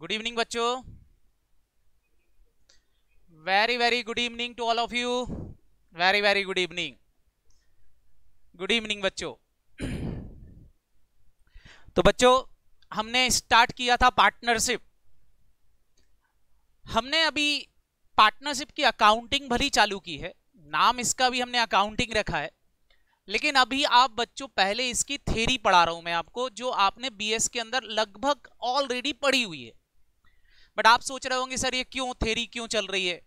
Good evening बच्चों. Very very good evening to all of you very very good evening good evening बच्चों. तो बच्चों, हमने start किया था पार्टनरशिप हमने अभी पार्टनरशिप की अकाउंटिंग भली चालू की है. नाम इसका भी हमने अकाउंटिंग रखा है. लेकिन अभी आप बच्चों, पहले इसकी थेरी पढ़ा रहा हूँ मैं आपको, जो आपने बीएस के अंदर लगभग ऑलरेडी पढ़ी हुई है. बट आप सोच रहे होंगे, सर, ये क्यों थेरी क्यों चल रही है?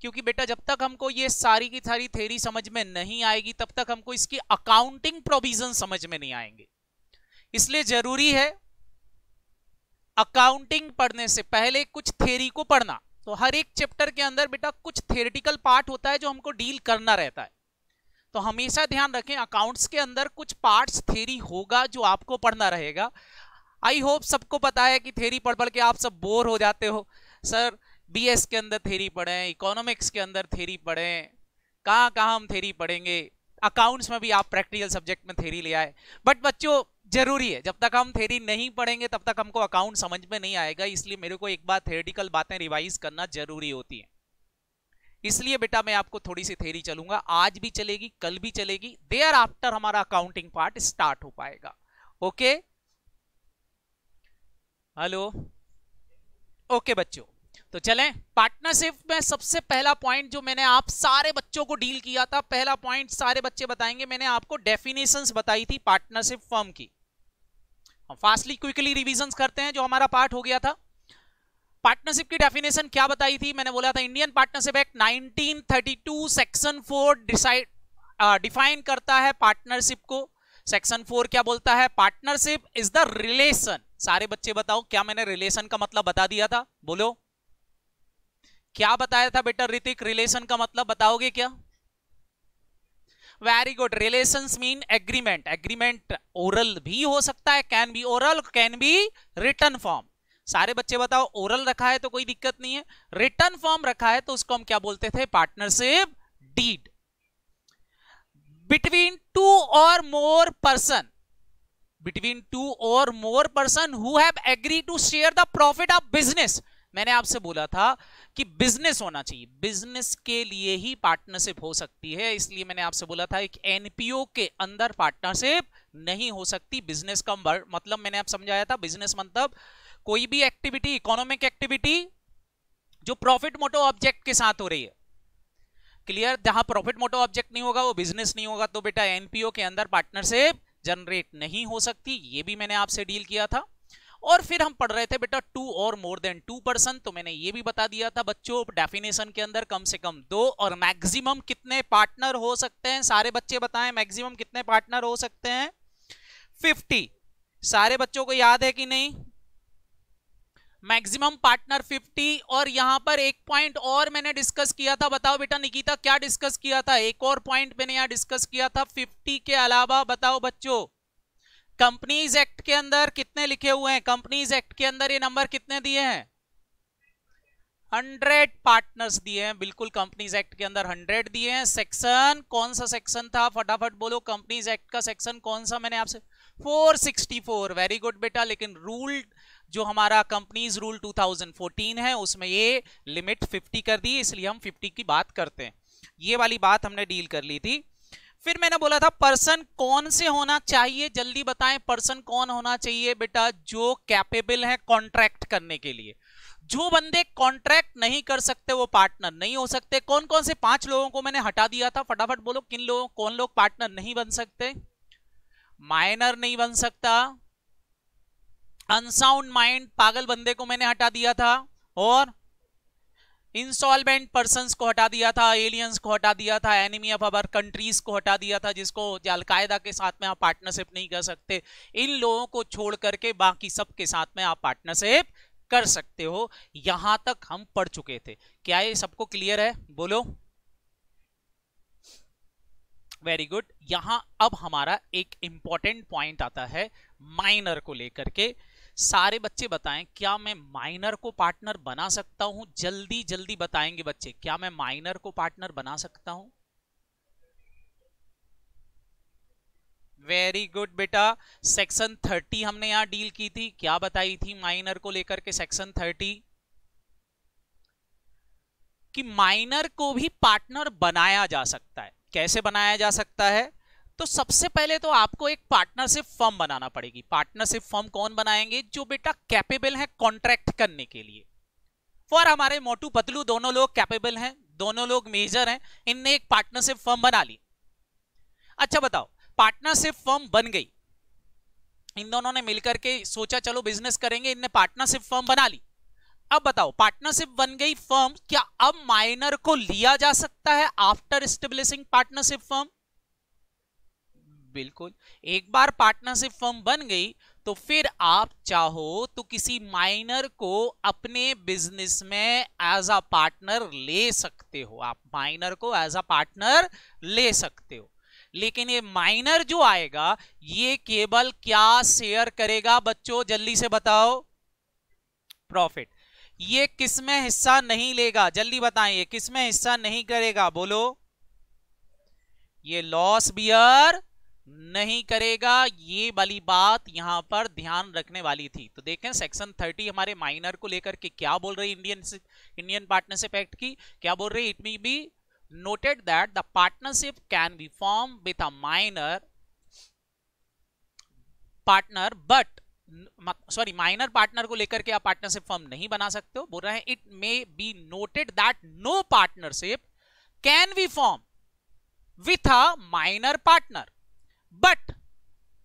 क्योंकि बेटा, जब तक हमको ये सारी की सारी थेरी समझ में नहीं आएगी, तब तक हमको इसकी अकाउंटिंग प्रोविज़न समझ में नहीं आएँगे। इसलिए ज़रूरी है अकाउंटिंग पढ़ने से पहले कुछ थेरी को पढ़ना। तो हर एक चैप्टर के अंदर बेटा कुछ थेरेटिकल पार्ट होता है जो हमको डील करना रहता है। तो हमेशा ध्यान रखें अकाउंट्स के अंदर कुछ पार्ट्स थेरी होगा जो आपको पढ़ना रहेगा। आई होप सबको पता है कि थेरी पढ़ पढ़ के आप सब बोर हो जाते हो। सर बीएस के अंदर थेरी पढ़े इकोनॉमिक्स के अंदर थेरी पढ़े। कहाँ कहाँ हम थेरी पढ़ेंगे? अकाउंट्स में भी आप प्रैक्टिकल सब्जेक्ट में थेरी ले आए। बट बच्चों, ज़रूरी है, जब तक हम थेरी नहीं पढ़ेंगे, तब तक हमको अकाउंट समझ में नहीं आएगा। इसलिए मेरे को एक बार थेरेटिकल बातें रिवाइज करना ज़रूरी होती है। इसलिए बेटा मैं आपको थोड़ी सी थेरी चलूँगा। आज भी चलेगी, कल भी चलेगी। देयर आफ्टर हमारा अकाउंटिंग पार्ट स्टार्ट हो पाएगा। Okay hello. ओके बच्चों तो चलें। पार्टनरशिप में सबसे पहला पॉइंट जो मैंने आप सारे बच्चों को डील किया था, पहला पॉइंट सारे बच्चे बताएँगे। मैंने आपको डेफिनेशंस बताई थी पार्टनरशिप फर्म की। हम फास्टली क्विकली रिविजन करते हैं, जो हमारा पार्ट हो गया था। पार्टनरशिप की डेफिनेशन क्या बताई थी? मैंने बोला था Indian partnership act 1932 section 4 decide define करता है पार्टनरशिप को। सेक्शन 4 क्या बोलता है? पार्टनरशिप इज़ द रिलेशन सारे बच्चे बताओ, क्या मैंने रिलेशन का मतलब बता दिया था? बोलो। क्या बताया था बेटा ऋतिक? रिलेशन का मतलब बताओगे क्या? Very good relation mean agreement agreement oral भी हो सकता है can be oral can be written form सारे बच्चे बताओ ओरल रखा है तो कोई दिक्कत नहीं है। रिटर्न फॉर्म रखा है तो उसको हम क्या बोलते थे? पार्टनरशिप डीड बिटवीन टू और मोर पर्सन बिटवीन टू और more person who have agree to share the profit of business मैंने आपसे बोला था कि बिज़नेस होना चाहिए। बिज़नेस के लिए ही पार्टनरशिप हो सकती है। इसलिए मैंने आपसे बोला था, एक एनपीओ के अंदर पार्टनरशिप नहीं हो सकती। बिज़नेस का मतलब मैंने आप समझाया था बिज़नेस मतलब कोई भी एक्टिविटी इकोनॉमिक एक्टिविटी जो प्रॉफिट मोटो ऑब्जेक्ट के साथ हो रही है। क्लियर जहाँ प्रॉफिट मोटो ऑब्जेक्ट नहीं होगा, वो बिज़नेस नहीं होगा। तो बेटा एनपीओ के अंदर पार्टनरशिप जनरेट नहीं हो सकती, ये भी मैंने आपसे डील किया था। और फिर हम पढ़ रहे थे, बेटा टू और मोर देन टू पर्सन तो मैंने ये भी बता दिया था, बच्चों डेफिनेशन के अंदर कम से कम दो, और मैक्सिमम कितने पार्टनर हो सकते हैं? सारे बच्चे बताएँ मैक्सिमम कितने पार्टनर हो सकते हैं? फिफ्टी सारे बच्चों को याद है कि नहीं? मैक्सिमम पार्टनर 50 और यहाँ पर एक पॉइंट और मैंने डिस्कस किया था। बताओ बेटा निकिता, क्या डिस्कस किया था? एक और पॉइंट मैंने यहाँ डिस्कस किया था 50 के अलावा। बताओ बच्चों कंपनीज़ एक्ट के अंदर कितने लिखे हुए हैं? कंपनीज़ एक्ट के अंदर ये नंबर कितने दिए हैं? हंड्रेड पार्टनर्स दिए हैं। बिल्कुल कंपनीज़ एक्ट के अंदर हंड्रेड दिए हैं। सेक्शन कौन सा सेक्शन था? फटाफट बोलो कंपनीज़ एक्ट का सेक्शन कौन सा? मैंने आपसे 464 वेरी गुड बेटा, लेकिन रूल जो हमारा कंपनीज़ रूल 2014 है, उसमें ये लिमिट 50 कर दी, इसलिए हम 50 की बात करते हैं। ये वाली बात हमने डील कर ली थी। फिर मैंने बोला था पर्सन कौन से होना चाहिए? जल्दी बताएँ पर्सन कौन होना चाहिए बेटा जो कैपेबल है कॉन्ट्रैक्ट करने के लिए? जो बंदे कॉन्ट्रैक्ट नहीं कर सकते, वो पार्टनर नहीं हो सकते। कौन कौन से पाँच लोगों को मैंने हटा दिया था? फटाफट बोलो, किन लोगों, कौन लोग पार्टनर नहीं बन सकते? माइनर नहीं बन सकता। अनसाउंड माइंड पागल बंदे को मैंने हटा दिया था और इंस्टॉलमेंट पर्सन को हटा दिया था, एलियंस को हटा दिया था, एनिमी ऑफ़ अवर कंट्रीज़ को हटा दिया था, जिसको अलकायदा के साथ में आप पार्टनरशिप नहीं कर सकते। इन लोगों को छोड़ करके बाकी सब के साथ में आप पार्टनरशिप कर सकते हो। यहाँ तक हम पढ़ चुके थे। क्या ये सबको क्लियर है? बोलो। वेरी गुड यहाँ अब हमारा एक इंपॉर्टेंट पॉइंट आता है माइनर को लेकर के। सारे बच्चे बताएँ, क्या मैं माइनर को पार्टनर बना सकता हूँ? जल्दी जल्दी बताएँगे बच्चे, क्या मैं माइनर को पार्टनर बना सकता हूँ? वेरी गुड बेटा। सेक्शन थर्टी हमने यहाँ डील की थी। क्या बताई थी माइनर को लेकर के सेक्शन थर्टी कि माइनर को भी पार्टनर बनाया जा सकता है। कैसे बनाया जा सकता है? तो सबसे पहले तो आपको एक पार्टनरशिप फर्म बनाना पड़ेगी। पार्टनरशिप फर्म कौन बनाएँगे? जो बेटा कैपेबल है कॉन्ट्रैक्ट करने के लिए। फॉर हमारे मोटू पतलू दोनों लोग कैपेबल हैं, दोनों लोग मेजर हैं, इनने एक पार्टनरशिप फर्म बना ली। अच्छा बताओ पार्टनरशिप फर्म बन गई। इन दोनों ने मिलकर के सोचा, चलो बिज़नेस करेंगे, इनने पार्टनरशिप फर्म बना ली। अब बताओ पार्टनरशिप बन गई फर्म क्या अब माइनर को लिया जा सकता है आफ्टर स्टेब्लिशिंग पार्टनरशिप फर्म बिल्कुल। एक बार पार्टनरशिप फर्म बन गई तो फिर आप चाहो तो किसी माइनर को अपने बिज़नेस में एज अ पार्टनर ले सकते हो। आप माइनर को एज अ पार्टनर ले सकते हो। लेकिन ये माइनर जो आएगा, ये केवल क्या शेयर करेगा बच्चों? जल्दी से बताओ। प्रॉफिट ये किसमें हिस्सा नहीं लेगा? जल्दी बताएँ ये किसमें हिस्सा नहीं करेगा? बोलो। ये लॉस बियर नहीं करेगा, ये वाली बात यहाँ पर ध्यान रखने वाली थी। तो देखें सेक्शन 30 हमारे माइनर को लेकर के क्या बोल रही इंडियन इंडियन पार्टनरशिप एक्ट की, क्या बोल रही? It may be noted that the partnership can be formed with a minor partner, but sorry minor partner को लेकर के आप पार्टनरशिप फॉर्म नहीं बना सकते हो। बोल रहे हैं it may be noted that no partnership can be form with a minor partner but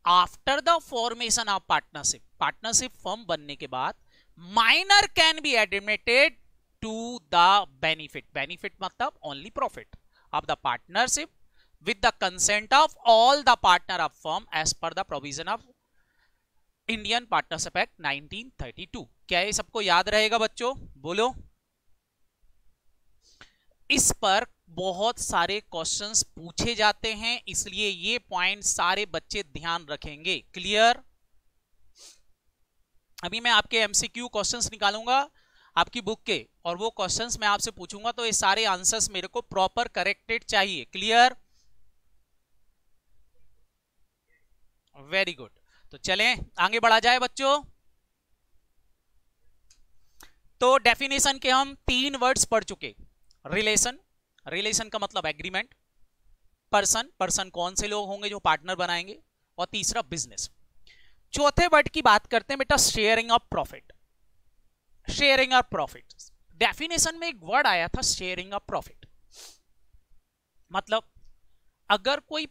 after the formation of partnership partnership form बनने के बाद minor can be admitted to the benefit benefit मतलब only profit of the partnership with the consent of all the partner of form as per the provision of Indian partnership act 1932 क्या ये सबको याद रहेगा बच्चों? बोलो। इस पर बहुत सारे क्वेश्चंस पूछे जाते हैं, इसलिए ये पॉइंट सारे बच्चे ध्यान रखेंगे। क्लियर अभी मैं आपके एमसीक्यू क्वेश्चंस निकालूँगा, आपकी बुक के, और वो क्वेश्चंस मैं आपसे पूछूँगा तो ये सारे आंसर्स मेरे को प्रॉपर करेक्टेड चाहिए। क्लियर वेरी गुड तो चलें, आगे बढ़ा जाए बच्चों। तो डेफिनेशन के हम तीन वर्ड्स पढ़ चुके। रिलेशन रिलेशन का मतलब एग्रीमेंट, पर्सन पर्सन कौन से लोग होंगे जो पार्टनर बनाएँगे, और तीसरा बिज़नेस। चौथे वर्ड की बात करते हैं बेटा, sharing of profit. Sharing of profit. Definition में एक वर्ड आया था, शेयरिंग ऑफ़ प्रॉफिट। मतलब अगर कोई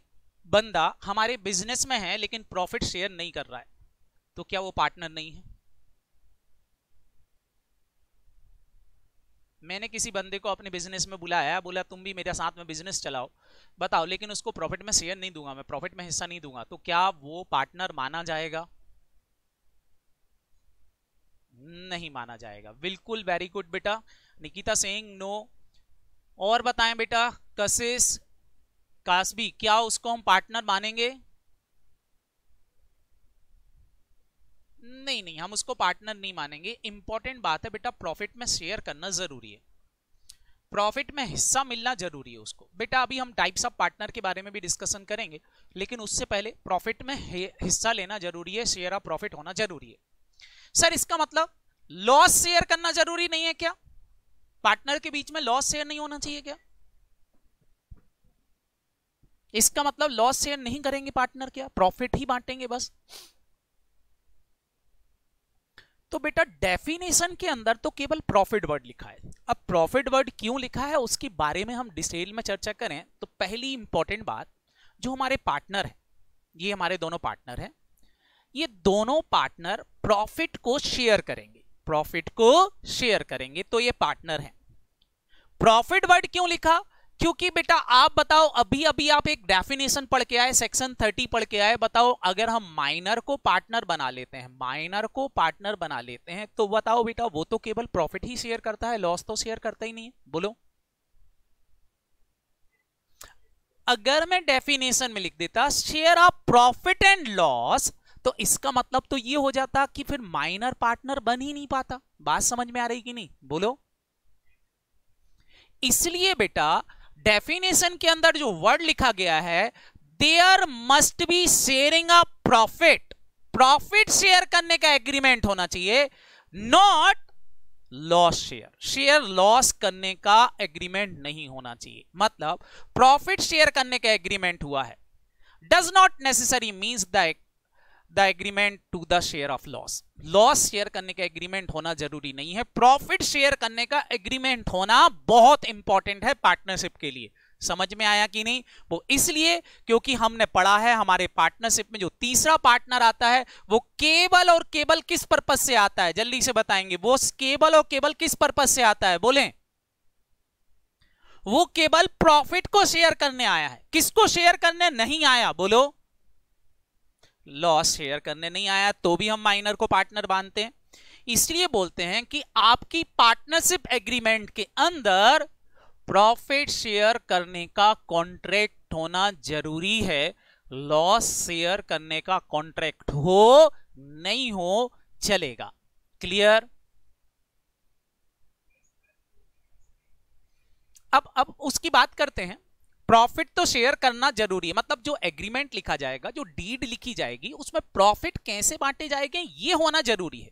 बंदा हमारे बिज़नेस में है, लेकिन प्रॉफिट शेयर नहीं कर रहा है तो क्या वो पार्टनर नहीं है? मैंने किसी बंदे को अपने बिज़नेस में बुलाया, बोला, तुम भी मेरे साथ में बिज़नेस चलाओ। बताओ, लेकिन उसको प्रॉफिट में शेयर नहीं दूँगा मैं प्रॉफिट में हिस्सा नहीं दूँगा। तो क्या वो पार्टनर माना जाएगा? नहीं माना जाएगा। बिल्कुल वेरी गुड बेटा। निकिता सिंह नो और बताएँ बेटा, कशिश, कासबी, क्या उसको हम पार्टनर मानेंगे? नहीं नहीं, हम उसको पार्टनर नहीं मानेंगे। इंपॉर्टेंट बात है बेटा प्रॉफिट में शेयर करना ज़रूरी है। प्रॉफिट में हिस्सा मिलना ज़रूरी है उसको। बेटा, अभी हम टाइप्स ऑफ़ पार्टनर के बारे में भी डिस्कशन करेंगे, लेकिन उससे पहले प्रॉफिट में हिस्सा लेना ज़रूरी है शेयर ऑफ़ प्रॉफिट होना ज़रूरी है। सर इसका मतलब लॉस शेयर करना ज़रूरी नहीं है क्या? पार्टनर के बीच में लॉस शेयर नहीं होना चाहिए क्या? इसका मतलब लॉस शेयर नहीं करेंगे पार्टनर क्या? प्रॉफिट ही बांटेंगे बस। तो बेटा डेफिनेशन के अंदर तो केवल प्रॉफिट वर्ड लिखा है। अब प्रॉफिट वर्ड क्यों लिखा है, उसके बारे में हम डिटेल में चर्चा करें। तो पहली इंपॉर्टेंट बात, जो हमारे पार्टनर है, ये हमारे दोनों पार्टनर हैं, ये दोनों पार्टनर प्रॉफिट को शेयर करेंगे। प्रॉफिट को शेयर करेंगे तो ये पार्टनर है। प्रॉफिट वर्ड क्यों लिखा? क्योंकि बेटा, आप बताओ अभी अभी आप एक डेफिनेशन पढ़ के आए सेक्शन थर्टी पढ़ के आए, बताओ, अगर हम माइनर को पार्टनर बना लेते हैं माइनर को पार्टनर बना लेते हैं तो बताओ बेटा, वो तो केवल प्रॉफिट ही शेयर करता है लॉस तो शेयर करता ही नहीं है, बोलो। अगर मैं डेफिनेशन में लिख देता share of profit and loss तो इसका मतलब तो ये हो जाता कि फिर माइनर पार्टनर बन ही नहीं पाता। बात समझ में आ रही कि नहीं? बोलो। इसलिए बेटा डेफिनेशन के अंदर जो वर्ड लिखा गया है there must be sharing a profit profit share करने का एग्रीमेंट होना चाहिए not loss share share loss करने का एग्रीमेंट नहीं होना चाहिए. मतलब प्रॉफिट शेयर करने का एग्रीमेंट हुआ है. Does not necessary means the the agreement to the share of loss. Loss share करने का एग्रीमेंट होना ज़रूरी नहीं है। प्रॉफिट शेयर करने का एग्रीमेंट होना बहुत इंपॉर्टेंट है पार्टनरशिप के लिए। समझ में आया कि नहीं? वो इसलिए क्योंकि हमने पढ़ा है, हमारे पार्टनरशिप में जो तीसरा पार्टनर आता है, वो केवल और केवल किस पर्पज से आता है? जल्दी से बताएँगे। वो केवल और केवल किस पर्पज से आता है? बोले। वो केवल प्रॉफिट को शेयर करने आया है। किसको शेयर करने नहीं आया? बोलो। लॉस शेयर करने नहीं आया तो भी हम माइनर को पार्टनर बांधते हैं। इसलिए बोलते हैं कि आपकी पार्टनरशिप एग्रीमेंट के अंदर प्रॉफिट शेयर करने का कॉन्ट्रैक्ट होना ज़रूरी है। लॉस शेयर करने का कॉन्ट्रैक्ट हो, नहीं हो, चलेगा। क्लियर अब अब उसकी बात करते हैं। प्रॉफिट तो शेयर करना ज़रूरी है। मतलब जो एग्रीमेंट लिखा जाएगा, जो डीड लिखी जाएगी, उसमें प्रॉफिट कैसे बांटे जाएँगे, ये होना ज़रूरी है।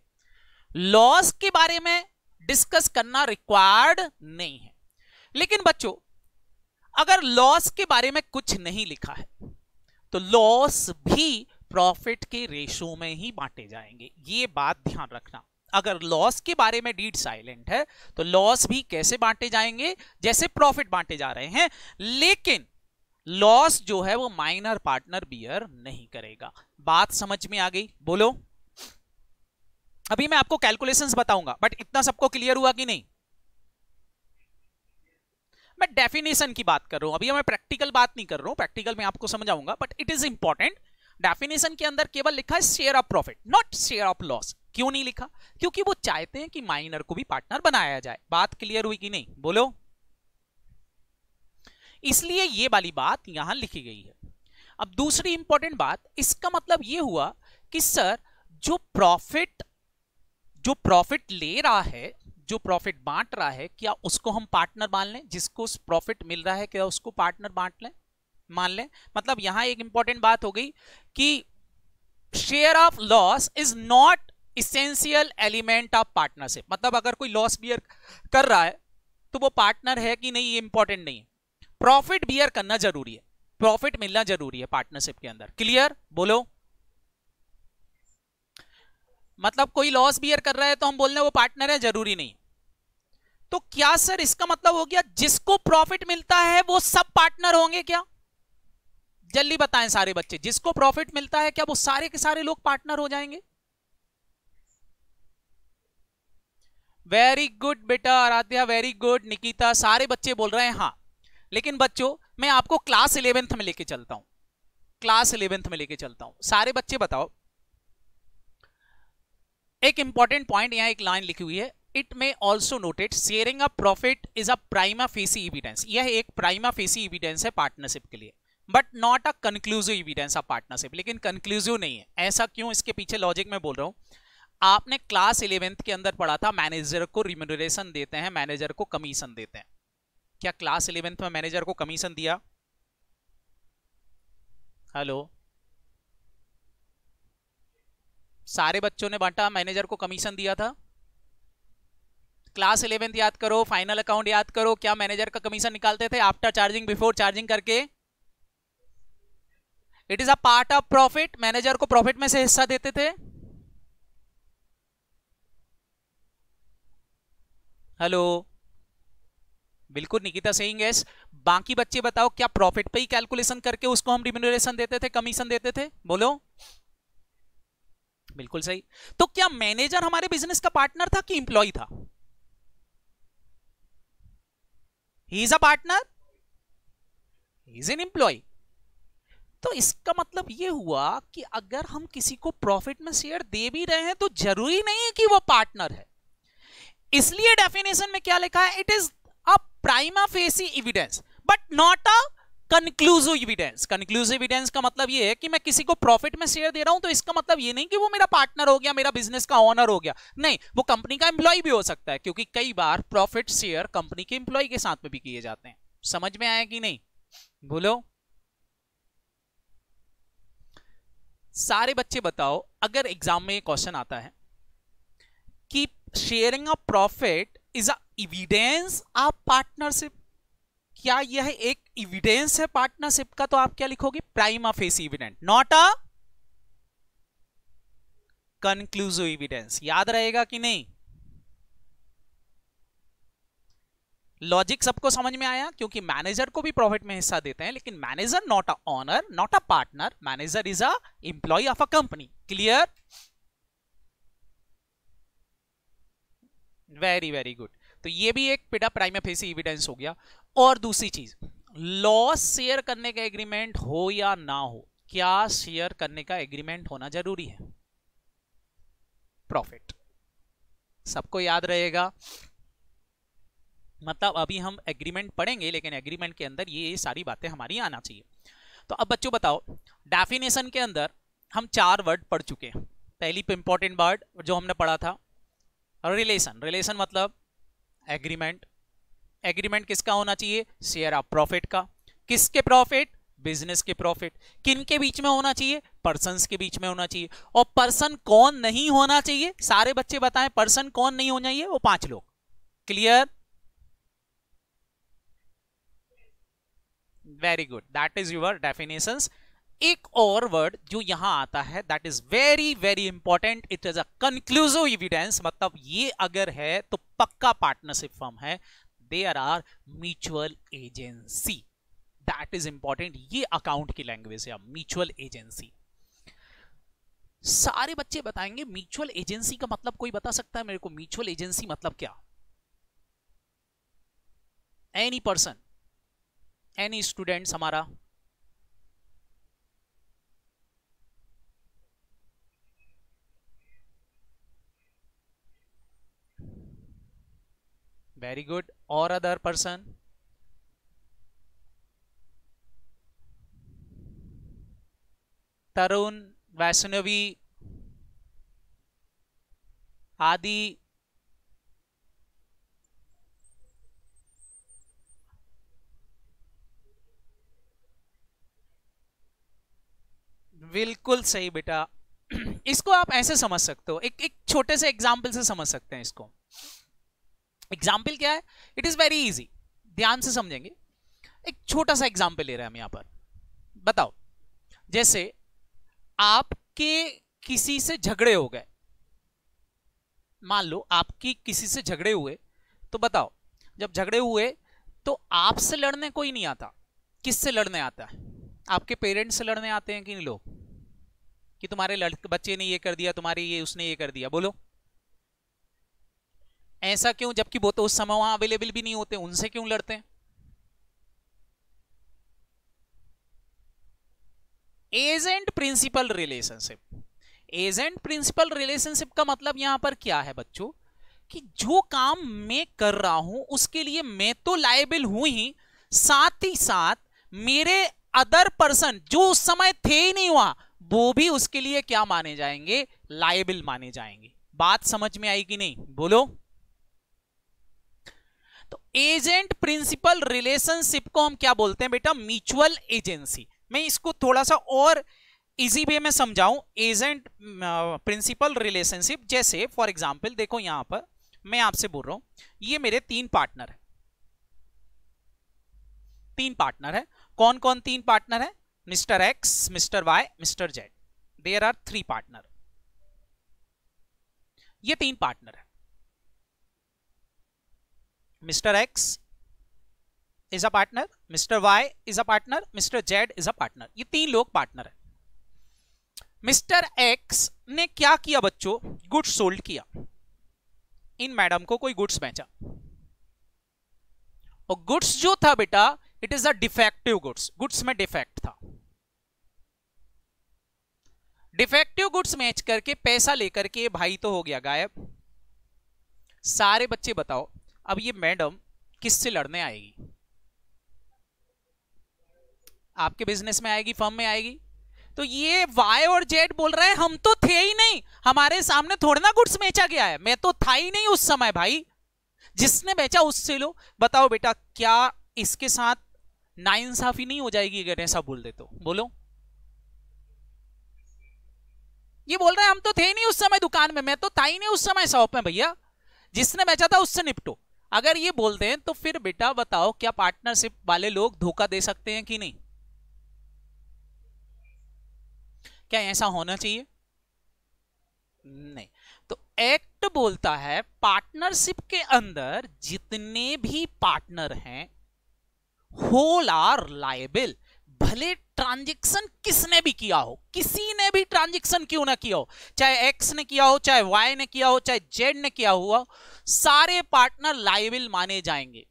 लॉस के बारे में डिस्कस करना रिक्वायर्ड नहीं है। लेकिन बच्चों, अगर लॉस के बारे में कुछ नहीं लिखा है तो लॉस भी प्रॉफिट के रेशो में ही बांटे जाएँगे। ये बात ध्यान रखना। अगर लॉस के बारे में डीड साइलेंट है तो लॉस भी कैसे बांटे जाएँगे? जैसे प्रॉफिट बांटे जा रहे हैं, लेकिन लॉस जो है वो माइनर पार्टनर बियर नहीं करेगा। बात समझ में आ गई? बोलो। अभी मैं आपको कैलकुलेशंस बताऊँगा बट इतना सबको क्लियर हुआ कि नहीं? मैं डेफिनेशन की बात कर रहा हूँ। अभी मैं प्रैक्टिकल बात नहीं कर रहा हूँ प्रैक्टिकल में आपको समझाऊँगा but it is important definition के अंदर केवल लिखा है share of profit not share of loss क्यों नहीं लिखा? क्योंकि वो चाहते हैं कि माइनर को भी पार्टनर बनाया जाए। बात क्लियर हुई कि नहीं? बोलो। इसलिए ये वाली बात यहाँ लिखी गई है। अब दूसरी इंपॉर्टेंट बात, इसका मतलब ये हुआ कि सर, जो प्रॉफिट जो प्रॉफिट ले रहा है, जो प्रॉफिट बांट रहा है, क्या उसको हम पार्टनर मान लें? जिसको प्रॉफिट मिल रहा है, क्या उसको पार्टनर बांट लें? मान लें। मतलब यहाँ एक इंपॉर्टेंट बात हो गई कि share of loss is not essential element of partnership मतलब अगर कोई लॉस बियर कर रहा है तो वो पार्टनर है कि नहीं, ये इंपॉर्टेंट नहीं है। प्रॉफिट बियर करना ज़रूरी है। प्रॉफिट मिलना ज़रूरी है पार्टनरशिप के अंदर। क्लियर बोलो। मतलब कोई लॉस बियर कर रहा है तो हम बोल रहे वो पार्टनर है, ज़रूरी नहीं। तो क्या सर इसका मतलब हो गया? जिसको प्रॉफिट मिलता है, वो सब पार्टनर होंगे क्या? जल्दी बताएँ सारे बच्चे। जिसको प्रॉफिट मिलता है क्या, वो सारे के सारे लोग पार्टनर हो जाएँगे? वेरी गुड बेटा, आराध्या वेरी गुड निकिता, सारे बच्चे बोल रहे हैं हाँ। लेकिन बच्चों, मैं आपको क्लास इलेवेंथ में लेके चलता हूँ। क्लास इलेवेंथ में लेके चलता हूँ। सारे बच्चे बताओ। एक इंपॉर्टेंट पॉइंट यहाँ एक लाइन लिखी हुई है। It may also noted sharing a profit is a prima facie evidence यह एक प्राइमा फेसी इविडेंस है पार्टनरशिप के लिए। But not a conclusive evidence of partnership लेकिन कंक्लूसिव नहीं है। ऐसा क्यों? इसके पीछे लॉजिक में बोल रहा हूँ। आपने क्लास इलेवेंथ के अंदर पढ़ा था, मैनेजर को रिम्यूनरेशन देते हैं, मैनेजर को कमीशन देते हैं। क्या क्लास इलेवेंथ में मैनेजर को कमीशन दिया? हेलो सारे बच्चों ने बांटा, मैनेजर को कमीशन दिया था? क्लास इलेवेंथ याद करो फाइनल अकाउंट याद करो, क्या मैनेजर का कमीशन निकालते थे? आफ्टर चार्जिंग बिफोर चार्जिंग करके? It is a part of profit manager को प्रॉफिट में से हिस्सा देते थे? हेलो। बिल्कुल, निकिता सेइंग, यस। बाकी बच्चे बताओ, क्या प्रॉफिट पे ही कैलकुलेशन करके उसको हम रिम्यूनरेशन देते थे कमीशन देते थे? बोलो। बिल्कुल सही। तो क्या मैनेजर हमारे बिज़नेस का पार्टनर था कि इंप्लॉय था? He is a partner is an employee तो इसका मतलब यह हुआ कि अगर हम किसी को प्रॉफिट में शेयर दे भी रहे हैं तो ज़रूरी नहीं है कि वो पार्टनर है। इसलिए डेफिनेशन में क्या लिखा है? It is a prima facie evidence but not a conclusive evidence conclusive evidence का मतलब ये है कि मैं किसी को प्रॉफिट में शेयर दे रहा हूँ तो इसका मतलब ये नहीं कि वो मेरा पार्टनर हो गया, मेरा बिज़नेस का ऑनर हो गया। नहीं, वो कंपनी का एम्प्लॉय भी हो सकता है, क्योंकि कई बार प्रॉफिट शेयर कंपनी के एम्प्लॉय के साथ में भी किए जाते हैं। समझ में आया कि नहीं? बोलो। सारे बच्चे बताओ, अगर एग्ज़ाम में क्वेश्चन आता है कि sharing of profit is evidence of partnership क्या यह एक इविडेंस है पार्टनरशिप का? तो आप क्या लिखोगे? Prime of face evident not a conclusive evidence याद रहेगा कि नहीं? लॉजिक सबको समझ में आया? क्योंकि मैनेजर को भी प्रॉफिट में हिस्सा देते हैं, लेकिन manager not a owner not a partner manager is a employee of a company clear very very good तो ये भी एक पिटा प्राइम फेसी एविडेंस हो गया। और दूसरी चीज़ लॉस शेयर करने का एग्रीमेंट हो या ना हो, क्या शेयर करने का एग्रीमेंट होना ज़रूरी है? प्रॉफिट सबको याद रहेगा। मतलब अभी हम एग्रीमेंट पढ़ेंगे, लेकिन एग्रीमेंट के अंदर ये सारी बातें हमारी आना चाहिए। तो अब बच्चों बताओ डेफिनेशन के अंदर हम चार वर्ड पढ़ चुके हैं। पहली इंपॉर्टेंट वर्ड जो हमने पढ़ा था रिलेशन रिलेशन मतलब एग्रीमेंट। एग्रीमेंट किसका होना चाहिए? शेयर ऑफ़ प्रॉफिट का। किसके प्रॉफिट? बिज़नेस के प्रॉफिट। किन के बीच में होना चाहिए? पर्सन के बीच में होना चाहिए। और पर्सन कौन नहीं होना चाहिए? सारे बच्चे बताएँ, पर्सन कौन नहीं होना चाहिए? वो पाँच लोग। Clear very good that is your definition एक और वर्ड जो यहाँ आता है that is very very important it is a conclusive evidence मतलब ये अगर है तो पक्का पार्टनरशिप फर्म है. There are mutual agency that is important ये अकाउंट की लैंग्वेज है म्यूचुअल एजेंसी सारे बच्चे बताएँगे म्यूचुअल एजेंसी का मतलब कोई बता सकता है मेरे को? म्यूचुअल एजेंसी मतलब क्या? एनी पर्सन एनी स्टूडेंट्स हमारा. वेरी गुड और अदर पर्सन तरुण वैष्णवी आदि बिल्कुल सही बेटा। इसको आप ऐसे समझ सकते हो। एक एक छोटे से एग्ज़ाम्पल से समझ सकते हैं इसको। एग्ज़ाम्पल क्या है? इट इज़ वेरी इजी ध्यान से समझेंगे। एक छोटा सा एग्ज़ाम्पल ले रहे हैं हम यहाँ पर। बताओ। जैसे आपके किसी से झगड़े हो गए। मान लो आपकी किसी से झगड़े हुए तो बताओ। जब झगड़े हुए तो आपसे लड़ने कोई नहीं आता। किससे लड़ने आता है? आपके पेरेंट्स से लड़ने आते हैं कि नहीं लोग? कि तुम्हारे लड़के बच्चे ने ये कर दिया, तुम्हारे ये, उसने ये कर दिया। बोलो। ऐसा क्यों? जबकि वो तो उस समय वहाँ अवेलेबल भी नहीं होते, उनसे क्यों लड़ते हैं? Agent principal relationship agent principal relationship का मतलब यहाँ पर क्या है बच्चों? कि जो काम मैं कर रहा हूँ, उसके लिए मैं तो लाइबल हूँ ही। साथ ही साथ मेरे अदर पर्सन जो उस समय थे ही नहीं वहाँ, वो भी उसके लिए क्या माने जाएँगे? लाइबल माने जाएँगे। बात समझ में कि नहीं? बोलो। तो एजेंट प्रिंसिपल रिलेशनशिप को हम क्या बोलते हैं बेटा? Mutual agency. मैं इसको थोड़ा सा और इजी वे में समझाऊं। एजेंट प्रिंसिपल रिलेशनशिप, जैसे फॉर एग्जांपल देखो यहाँ पर, मैं आपसे बोल रहा हूँ, ये मेरे तीन पार्टनर है। तीन पार्टनर है। कौन कौन तीन पार्टनर है? Mr X, Mr Y, Mr Z. There are three partner. ये तीन पार्टनर है। Mr X is a partner Mr Y is a partner Mr Z is a partner ये तीन लोग पार्टनर है। मिस्टर एक्स ने क्या किया बच्चों? गुड्स सोल्ड किया। इन मैडम को कोई गुड्स बेचा। और गुड्स जो था बेटा it is a defective goods goods में डिफेक्ट था। डिफेक्टिव गुड्स मैच करके पैसा लेकर के भाई तो हो गया गायब। सारे बच्चे बताओ। अब ये मैडम किससे लड़ने आएगी? आपके बिज़नेस में आएगी फर्म में आएगी? तो ये वाई और जेड बोल रहे हैं, हम तो थे ही नहीं। हमारे सामने थोड़ा ना गुड्स बेचा गया है। मैं तो था ही नहीं उस समय भाई। जिसने बेचा उससे लो। बताओ बेटा, क्या इसके साथ नाइंसाफी नहीं हो जाएगी अगर ऐसा बोल दे तो? बोलो। ये बोल रहे हैं, हम तो थे ही नहीं उस समय दुकान में। मैं तो था ही नहीं उस समय शॉप में भैया। जिसने बेचा था उससे निपटो। अगर ये बोलते हैं तो फिर बेटा बताओ, क्या पार्टनरशिप वाले लोग धोखा दे सकते हैं कि नहीं? क्या ऐसा होना चाहिए? नहीं। तो एक्ट बोलता है पार्टनरशिप के अंदर जितने भी पार्टनर हैं होल आर लाइबल भले ट्रांजेक्शन किसने भी किया हो, किसी ने भी ट्रांजेक्शन क्यों ना किया हो, चाहे एक्स ने किया हो, चाहे वाई ने किया हो, चाहे जेड ने किया हुआ सारे पार्टनर लाइबल माने जाएँगे।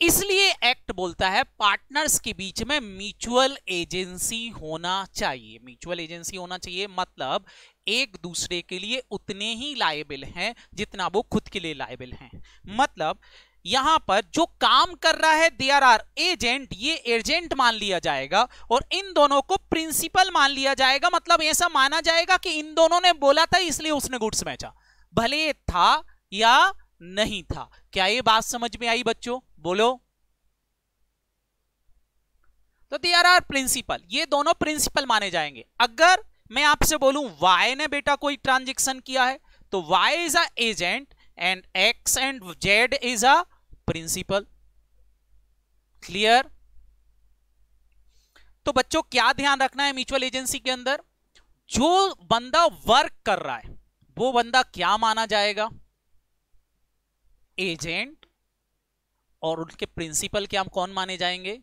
इसलिए एक्ट बोलता है पार्टनर्स के बीच में म्यूचुअल एजेंसी होना चाहिए। म्यूचुअल एजेंसी होना चाहिए मतलब एक दूसरे के लिए उतने ही लाइबल हैं जितना वो खुद के लिए लाइबल हैं। मतलब यहाँ पर जो काम कर रहा है देयर आर एजेंट ये एजेंट मान लिया जाएगा और इन दोनों को प्रिंसिपल मान लिया जाएगा। मतलब ऐसा माना जाएगा कि इन दोनों ने बोला था, इसलिए उसने गुड्स बेचा। भले था या नहीं था। क्या ये बात समझ में आई बच्चों? बोलो। तो देयर आर प्रिंसिपल ये दोनों प्रिंसिपल माने जाएँगे। अगर मैं आपसे बोलूँ वाई ने बेटा कोई ट्रांजेक्शन किया है तो Y is a agent and X and Z is a principal clear तो बच्चों, क्या ध्यान रखना है म्यूचुअल एजेंसी के अंदर? जो बंदा वर्क कर रहा है, वो बंदा क्या माना जाएगा? एजेंट और उनके प्रिंसिपल क्या कौन माने जाएँगे?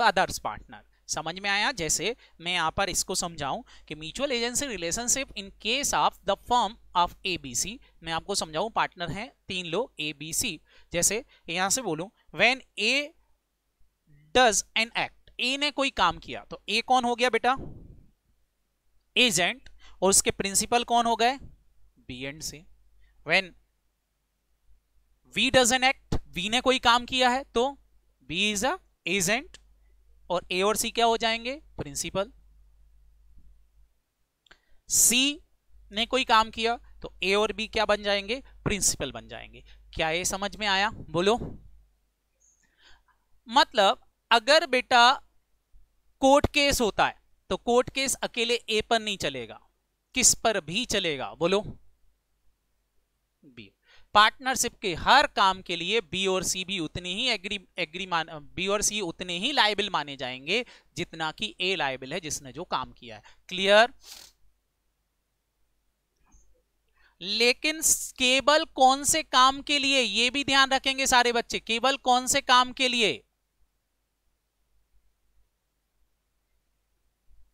अदर्स पार्टनर समझ में आया? जैसे मैं यहाँ पर इसको समझाऊं कि mutual agency relationship in case of the firm of ABC मैं आपको समझाऊं पार्टनर हैं तीन लोग एबीसी जैसे यहाँ से बोलूँ when A does an act A ने कोई काम किया तो ए कौन हो गया बेटा? एजेंट और उसके प्रिंसिपल कौन हो गए? B and C when B does an act B ने कोई काम किया है तो बी इज़ अ एजेंट और ए और सी क्या हो जाएँगे? प्रिंसिपल सी ने कोई काम किया तो ए और बी क्या बन जाएँगे? प्रिंसिपल बन जाएँगे। क्या ये समझ में आया? बोलो। मतलब अगर बेटा कोर्ट केस होता है तो कोर्ट केस अकेले ए पर नहीं चलेगा। किस पर भी चलेगा? बोलो। बी पार्टनरशिप के हर काम के लिए बी और सी भी उतने ही एग्री एग्री मान, बी और सी उतने ही लाइबल माने जाएँगे, जितना कि ए लाइबल है, जिसने जो काम किया है। क्लियर लेकिन केवल कौन से काम के लिए? ये भी ध्यान रखेंगे सारे बच्चे, केवल कौन से काम के लिए?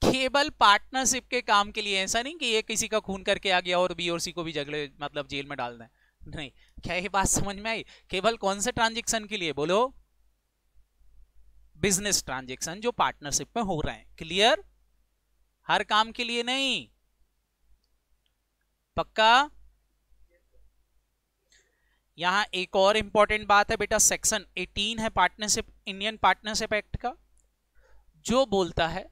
केवल पार्टनरशिप के काम के लिए, ऐसा नहीं कि ये किसी का खून करके आ गया और बी और सी को भी झगड़े मतलब जेल में डाल दें। नहीं, क्या ये बात समझ में आई? केवल कौन से ट्रांजेक्शन के लिए? बोलो। बिज़नेस ट्रांजेक्शन जो पार्टनरशिप में हो रहे हैं। क्लियर हर काम के लिए नहीं। पक्का? यहाँ एक और इंपॉर्टेंट बात है बेटा सेक्शन 18 है पार्टनरशिप इंडियन पार्टनरशिप एक्ट का। जो बोलता है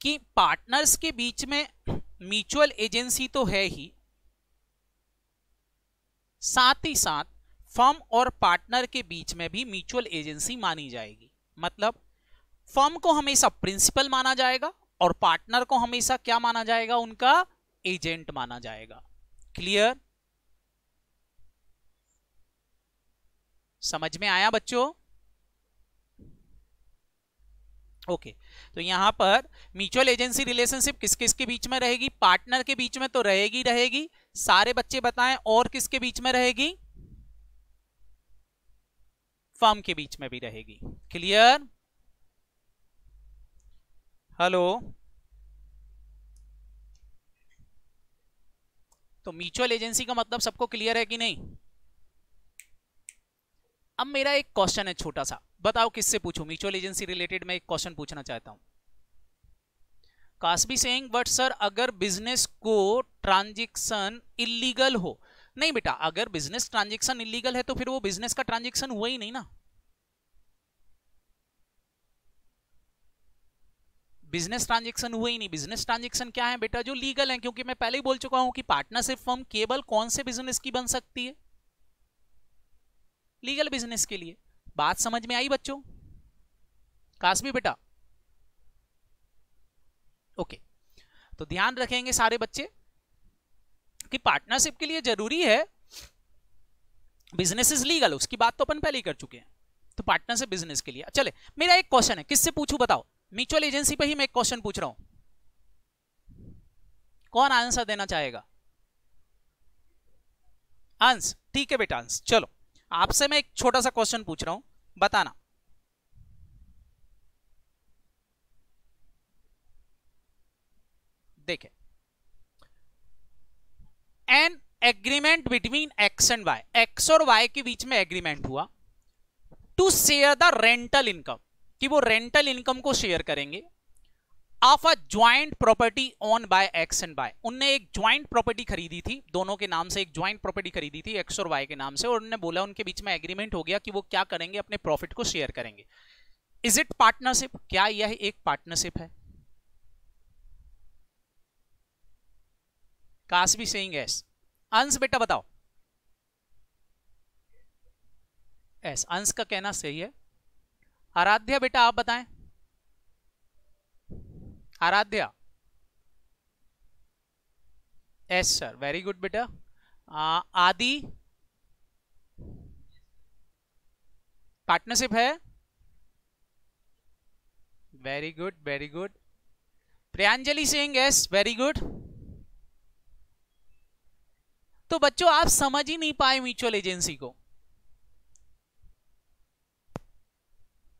कि पार्टनर्स के बीच में म्यूचुअल एजेंसी तो है ही साथ ही साथ फर्म और पार्टनर के बीच में भी म्यूचुअल एजेंसी मानी जाएगी। मतलब फर्म को हमेशा प्रिंसिपल माना जाएगा और पार्टनर को हमेशा क्या माना जाएगा? उनका एजेंट माना जाएगा। क्लियर? समझ में आया बच्चों? ओके तो यहाँ पर म्यूचुअल एजेंसी रिलेशनशिप किस किस के बीच में रहेगी? पार्टनर के बीच में तो रहेगी रहेगी। सारे बच्चे बताएँ, और किसके बीच में रहेगी? फर्म के बीच में भी रहेगी। क्लियर? हेलो? तो म्यूचुअल एजेंसी का मतलब सबको क्लियर है कि नहीं? अब मेरा एक क्वेश्चन है छोटा सा। बताओ किससे पूछूँ? म्यूचुअल एजेंसी रिलेटेड मैं एक क्वेश्चन पूछना चाहता हूँ। कासबी सेइंग बट सर अगर बिज़नेस को ट्रांजेक्शन इलीगल हो नहीं बेटा, अगर बिज़नेस ट्रांजेक्शन इलीगल है तो फिर वो बिज़नेस का ट्रांजेक्शन हुआ ही नहीं ना। बिज़नेस ट्रांजेक्शन हुआ ही नहीं। बिज़नेस ट्रांजेक्शन क्या है बेटा? जो लीगल है, क्योंकि मैं पहले ही बोल चुका हूँ कि पार्टनरशिप फर्म केवल कौन से बिज़नेस की बन सकती है? लीगल बिज़नेस के लिए। बात समझ में आई बच्चों? कासबी बेटा ओके तो ध्यान रखेंगे सारे बच्चे कि पार्टनरशिप के लिए ज़रूरी है बिज़नेस इज़ लीगल उसकी बात तो अपन पहले ही कर चुके हैं। तो पार्टनरशिप बिज़नेस के लिए। चले, मेरा एक क्वेश्चन है, किससे पूछू बताओ? म्यूचुअल एजेंसी पे ही मैं एक क्वेश्चन पूछ रहा हूँ। कौन आंसर देना चाहेगा? अंश ठीक है बेटा अंश चलो। आपसे मैं एक छोटा सा क्वेश्चन पूछ रहा हूँ, बताना। देखे। An agreement between X and Y X और वाई के बीच में एग्रीमेंट हुआ to share the rental income कि वो रेंटल इनकम को शेयर करेंगे। Of a joint property own by X and by उनने एक ज्वाइंट प्रॉपर्टी खरीदी थी, दोनों के नाम से एक ज्वाइंट प्रॉपर्टी खरीदी थी एक्स और वाई के नाम से, और उन्होंने बोला उनके बीच में एग्रीमेंट हो गया कि वो क्या करेंगे, अपने प्रॉफिट को शेयर करेंगे। इज़ इट पार्टनरशिप क्या यह एक पार्टनरशिप है? Kashvi saying yes Ansh बेटा बताओ। एस अंश का कहना सही है। आराध्या बेटा आप बताएँ। Aaradhya. Yes sir very good बेटा। आदि। पार्टनरशिप है। Very good very good Priyanjali Singh yes very good तो बच्चों, आप समझ ही नहीं पाए म्यूचुअल एजेंसी को।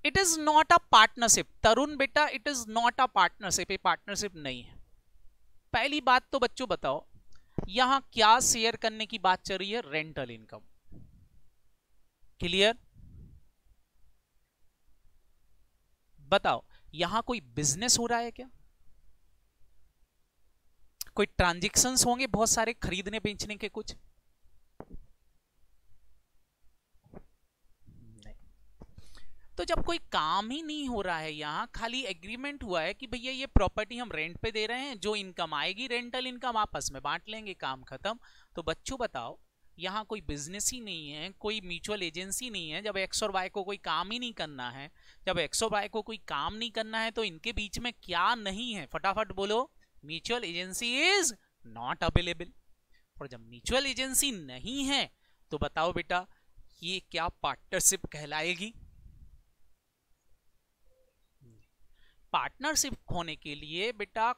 It is not a partnership Tarun बेटा it is not a partnership ये पार्टनरशिप नहीं है। पहली बात तो बच्चों बताओ, यहाँ क्या शेयर करने की बात चल रही है? रेंटल इनकम क्लियर बताओ, यहाँ कोई बिज़नेस हो रहा है क्या? कोई ट्रांजेक्शन्स होंगे बहुत सारे खरीदने, बेचने के कुछ? तो जब कोई काम ही नहीं हो रहा है यहाँ, खाली एग्रीमेंट हुआ है कि भैया ये प्रॉपर्टी हम रेंट पे दे रहे हैं, जो इनकम आएगी रेंटल इनकम आपस में बांट लेंगे, काम खत्म। तो बच्चों बताओ, यहाँ कोई बिज़नेस ही नहीं है, कोई म्यूचुअल एजेंसी नहीं है, जब एक्स और वाई को कोई काम ही नहीं करना है। जब एक्स और वाई को कोई काम नहीं करना है तो इनके बीच में क्या नहीं है? फटाफट बोलो। Mutual agency is not available और जब म्यूचुअल एजेंसी नहीं है तो बताओ बेटा, ये क्या पार्टनरशिप कहलाएगी? पार्टनरशिप होने के लिए बेटा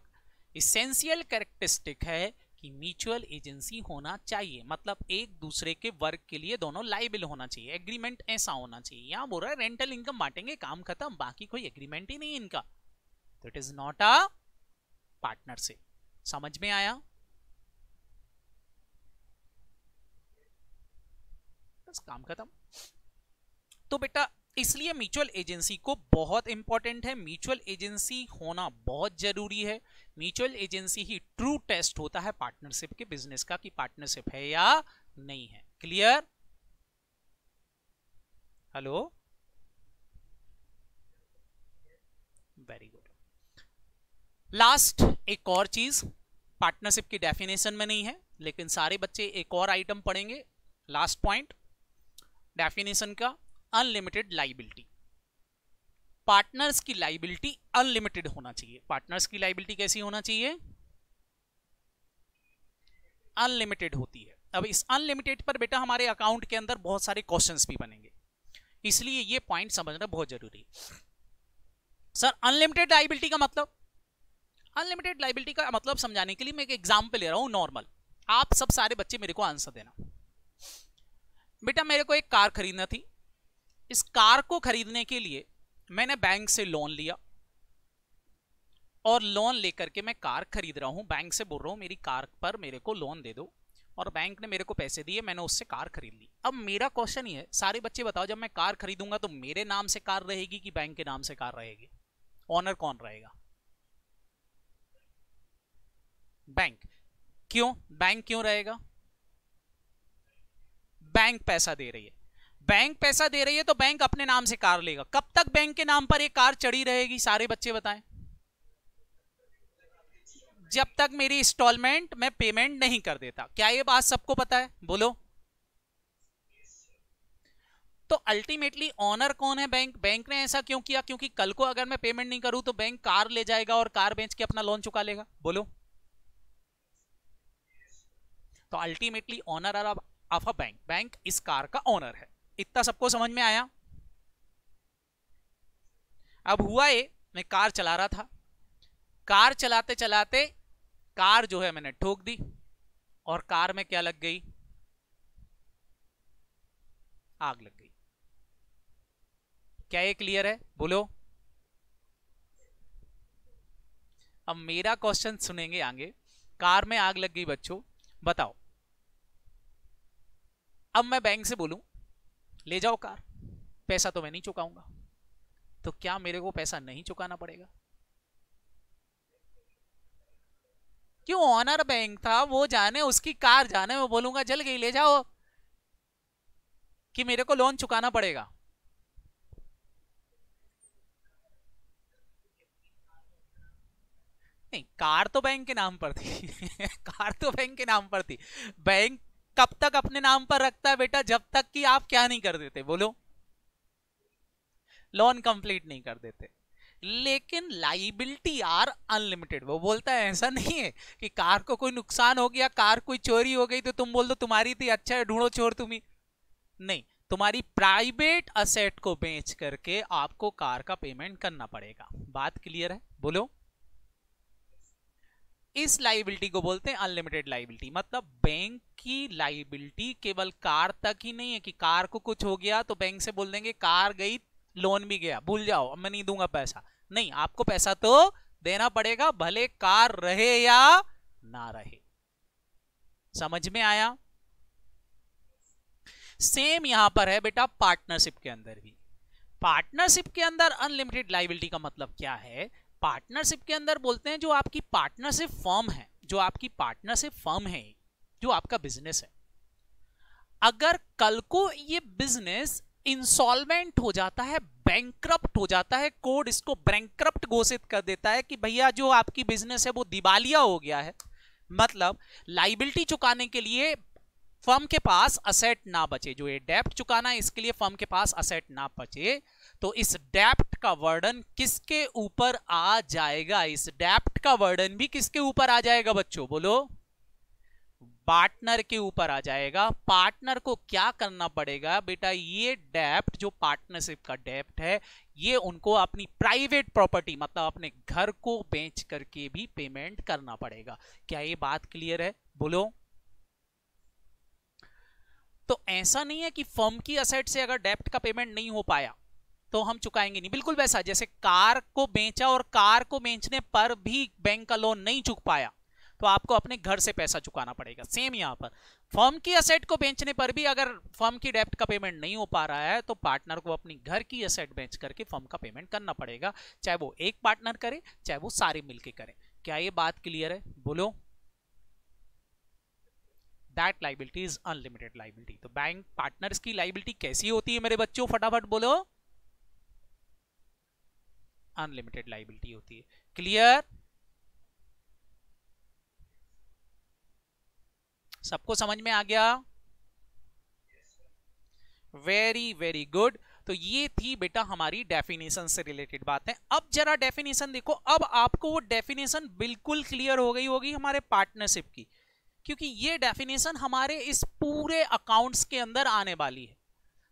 इसेंशियल कैरेक्टरिस्टिक है कि म्यूचुअल एजेंसी होना चाहिए। मतलब एक दूसरे के वर्क के लिए दोनों लाइबल होना चाहिए। एग्रीमेंट ऐसा होना चाहिए। यहाँ बोल रहा है रेंटल इनकम बांटेंगे, काम खत्म, बाकी कोई एग्रीमेंट ही नहीं इनका। तो it is not a partnership समझ में आया? बस काम खत्म। तो बेटा, इसलिए म्यूचुअल एजेंसी को बहुत इंपॉर्टेंट है। म्यूचुअल एजेंसी होना बहुत ज़रूरी है। म्यूचुअल एजेंसी ही ट्रू टेस्ट होता है पार्टनरशिप के बिज़नेस का, कि पार्टनरशिप है या नहीं है। Clear hello very good last एक और चीज़ पार्टनरशिप की डेफिनेशन में नहीं है, लेकिन सारे बच्चे एक और आइटम पढ़ेंगे। लास्ट पॉइंट डेफिनेशन का अनलिमिटेड लाइबिलिटी पार्टनर्स की लाइबिलिटी अनलिमिटेड होना चाहिए। पार्टनर्स की लाइबिलिटी कैसी होना चाहिए? अनलिमिटेड होती है। अब इस अनलिमिटेड पर बेटा हमारे अकाउंट के अंदर बहुत सारे क्वेश्चंस भी बनेंगे। इसलिए ये पॉइंट समझना बहुत ज़रूरी सर अनलिमिटेड लाइबिलिटी का मतलब? अनलिमिटेड लाइबिलिटी का मतलब समझाने के लिए मैं एक एग्ज़ाम्पल ले रहा हूँ नॉर्मल आप सब सारे बच्चे मेरे को आंसर देना। बेटा, मेरे को एक कार खरीदना थी। इस कार को खरीदने के लिए मैंने बैंक से लोन लिया। और लोन लेकर के मैं कार खरीद रहा हूँ। बैंक से बोल रहा हूँ, मेरी कार पर मेरे को लोन दे दो। और बैंक ने मेरे को पैसे दिए, मैंने उससे कार खरीद ली। अब मेरा क्वेश्चन ये है, सारे बच्चे बताओ, जब मैं कार खरीदूँगा तो मेरे नाम से कार रहेगी कि बैंक के नाम से कार रहेगी? ऑनर कौन रहेगा? बैंक क्यों? बैंक क्यों रहेगा? बैंक पैसा दे रही है। बैंक पैसा दे रही है तो बैंक अपने नाम से कार लेगा। कब तक बैंक के नाम पर एक कार चढ़ी रहेगी? सारे बच्चे बताएँ। जब तक मेरी इंस्टॉलमेंट मैं पेमेंट नहीं कर देता। क्या ये बात सबको पता है? बोलो। तो अल्टीमेटली ऑनर कौन है बैंक बैंक ने ऐसा क्यों किया? क्योंकि कल को अगर मैं पेमेंट नहीं करूँ तो बैंक कार ले जाएगा और कार बेच के अपना लोन चुका लेगा। बोलो। तो ultimately owner of a bank bank इस कार का ऑनर है। इतना सबको समझ में आया? अब हुआ ये, मैं कार चला रहा था। कार चलाते चलाते कार जो है मैंने ठोक दी और कार में क्या लग गई? आग लग गई। क्या ये क्लियर है? बोलो। अब मेरा क्वेश्चन सुनेंगे आगे। कार में आग लग गई बच्चों। बताओ। अब मैं बैंक से बोलूँ, ले जाओ कार, पैसा तो मैं नहीं चुकाऊँगा। तो क्या मेरे को पैसा नहीं चुकाना पड़ेगा? क्यों ऑनर बैंक था, वो जाने, उसकी कार जाने, मैं बोलूँगा, जल गई, ले जाओ। कि मेरे को लोन चुकाना पड़ेगा। नहीं, कार तो बैंक के नाम पर थी। कार तो बैंक के नाम पर थी। बैंक कब तक अपने नाम पर रखता है बेटा? जब तक कि आप क्या नहीं कर देते, बोलो। लोन कंप्लीट नहीं कर देते। लेकिन लाइबिलिटी आर अनलिमिटेड वो बोलता है, ऐसा नहीं है कि कार को कोई नुकसान हो गया, कार कोई चोरी हो गई तो तुम बोल दो, तुम्हारी थी अच्छा है, ढूंढो चोर तुम्हें नहीं, तुम्हारी प्राइवेट असेट को बेच करके आपको कार का पेमेंट करना पड़ेगा। बात क्लियर है? बोलो। इस लाइबिलिटी को बोलते हैं अनलिमिटेड लाइबिलिटी मतलब बैंक की लाइबिलिटी केवल कार तक ही नहीं है कि कार को कुछ हो गया तो बैंक से बोल देंगे, कार गई लोन भी गया, भूल जाओ मैं नहीं दूँगा पैसा। नहीं, आपको पैसा तो देना पड़ेगा, भले कार रहे या ना रहे। समझ में आया? सेम यहाँ पर है बेटा पार्टनरशिप के अंदर भी। पार्टनरशिप के अंदर अनलिमिटेड लाइबिलिटी का मतलब क्या है? पार्टनरशिप के अंदर बोलते हैं जो आपकी पार्टनरशिप फर्म है, जो आपकी पार्टनरशिप फर्म है, जो आपका बिज़नेस है। अगर कल को ये बिज़नेस इंसॉल्वेंट हो जाता है बैंक्रप्ट हो जाता है कोड इसको बैंक्रप्ट घोषित कर देता है कि भैया जो आपकी बिज़नेस है वो दिवालिया हो गया है। मतलब लाइबिलिटी चुकाने के लिए फर्म के पास असेट ना बचे, जो ये डेप्ट चुकाना है, इसके लिए फर्म के पास असेट ना बचे। तो इस डेप्ट का वर्डन किसके ऊपर आ जाएगा? इस डेप्ट का वर्डन भी किसके ऊपर आ जाएगा बच्चों? बोलो। पार्टनर के ऊपर आ जाएगा। पार्टनर को क्या करना पड़ेगा? बेटा, ये डेप्ट, जो पार्टनरशिप का डेप्ट है, ये उनको अपनी प्राइवेट प्रॉपर्टी मतलब अपने घर को बेच करके भी पेमेंट करना पड़ेगा। क्या ये बात क्लियर है? बोलो। तो ऐसा नहीं है कि फर्म की असेट से अगर डेप्ट का पेमेंट नहीं हो पाया तो हम चुकाएँगे नहीं। बिल्कुल वैसा, जैसे कार को बेचा और कार को बेचने पर भी बैंक का लोन नहीं चुक पाया तो आपको अपने घर से पैसा चुकाना पड़ेगा। सेम यहाँ पर। फर्म की असेट को बेचने पर भी अगर फर्म की डेप्ट का पेमेंट नहीं हो पा रहा है तो पार्टनर को अपनी घर की असेट बेच करके फर्म का पेमेंट करना पड़ेगा। चाहे वो एक पार्टनर करे, चाहे वो सारे मिलके करें। क्या ये बात क्लियर है? बोलो। That liability is unlimited liability तो बैंक पार्टनर्स की लाइबिलिटी कैसी होती है मेरे बच्चों? फटाफट बोलो। अनलिमिटेड लाइबिलिटी होती है। क्लियर सबको समझ में आ गया? वेरी वेरी गुड तो ये थी बेटा हमारी डेफिनेशन से रिलेटेड बात। है अब जरा डेफिनेशन देखो। अब आपको वो डेफिनेशन बिल्कुल क्लियर हो गई होगी हमारे पार्टनरशिप की। क्योंकि ये डेफिनेशन हमारे इस पूरे अकाउंट्स के अंदर आने वाली है।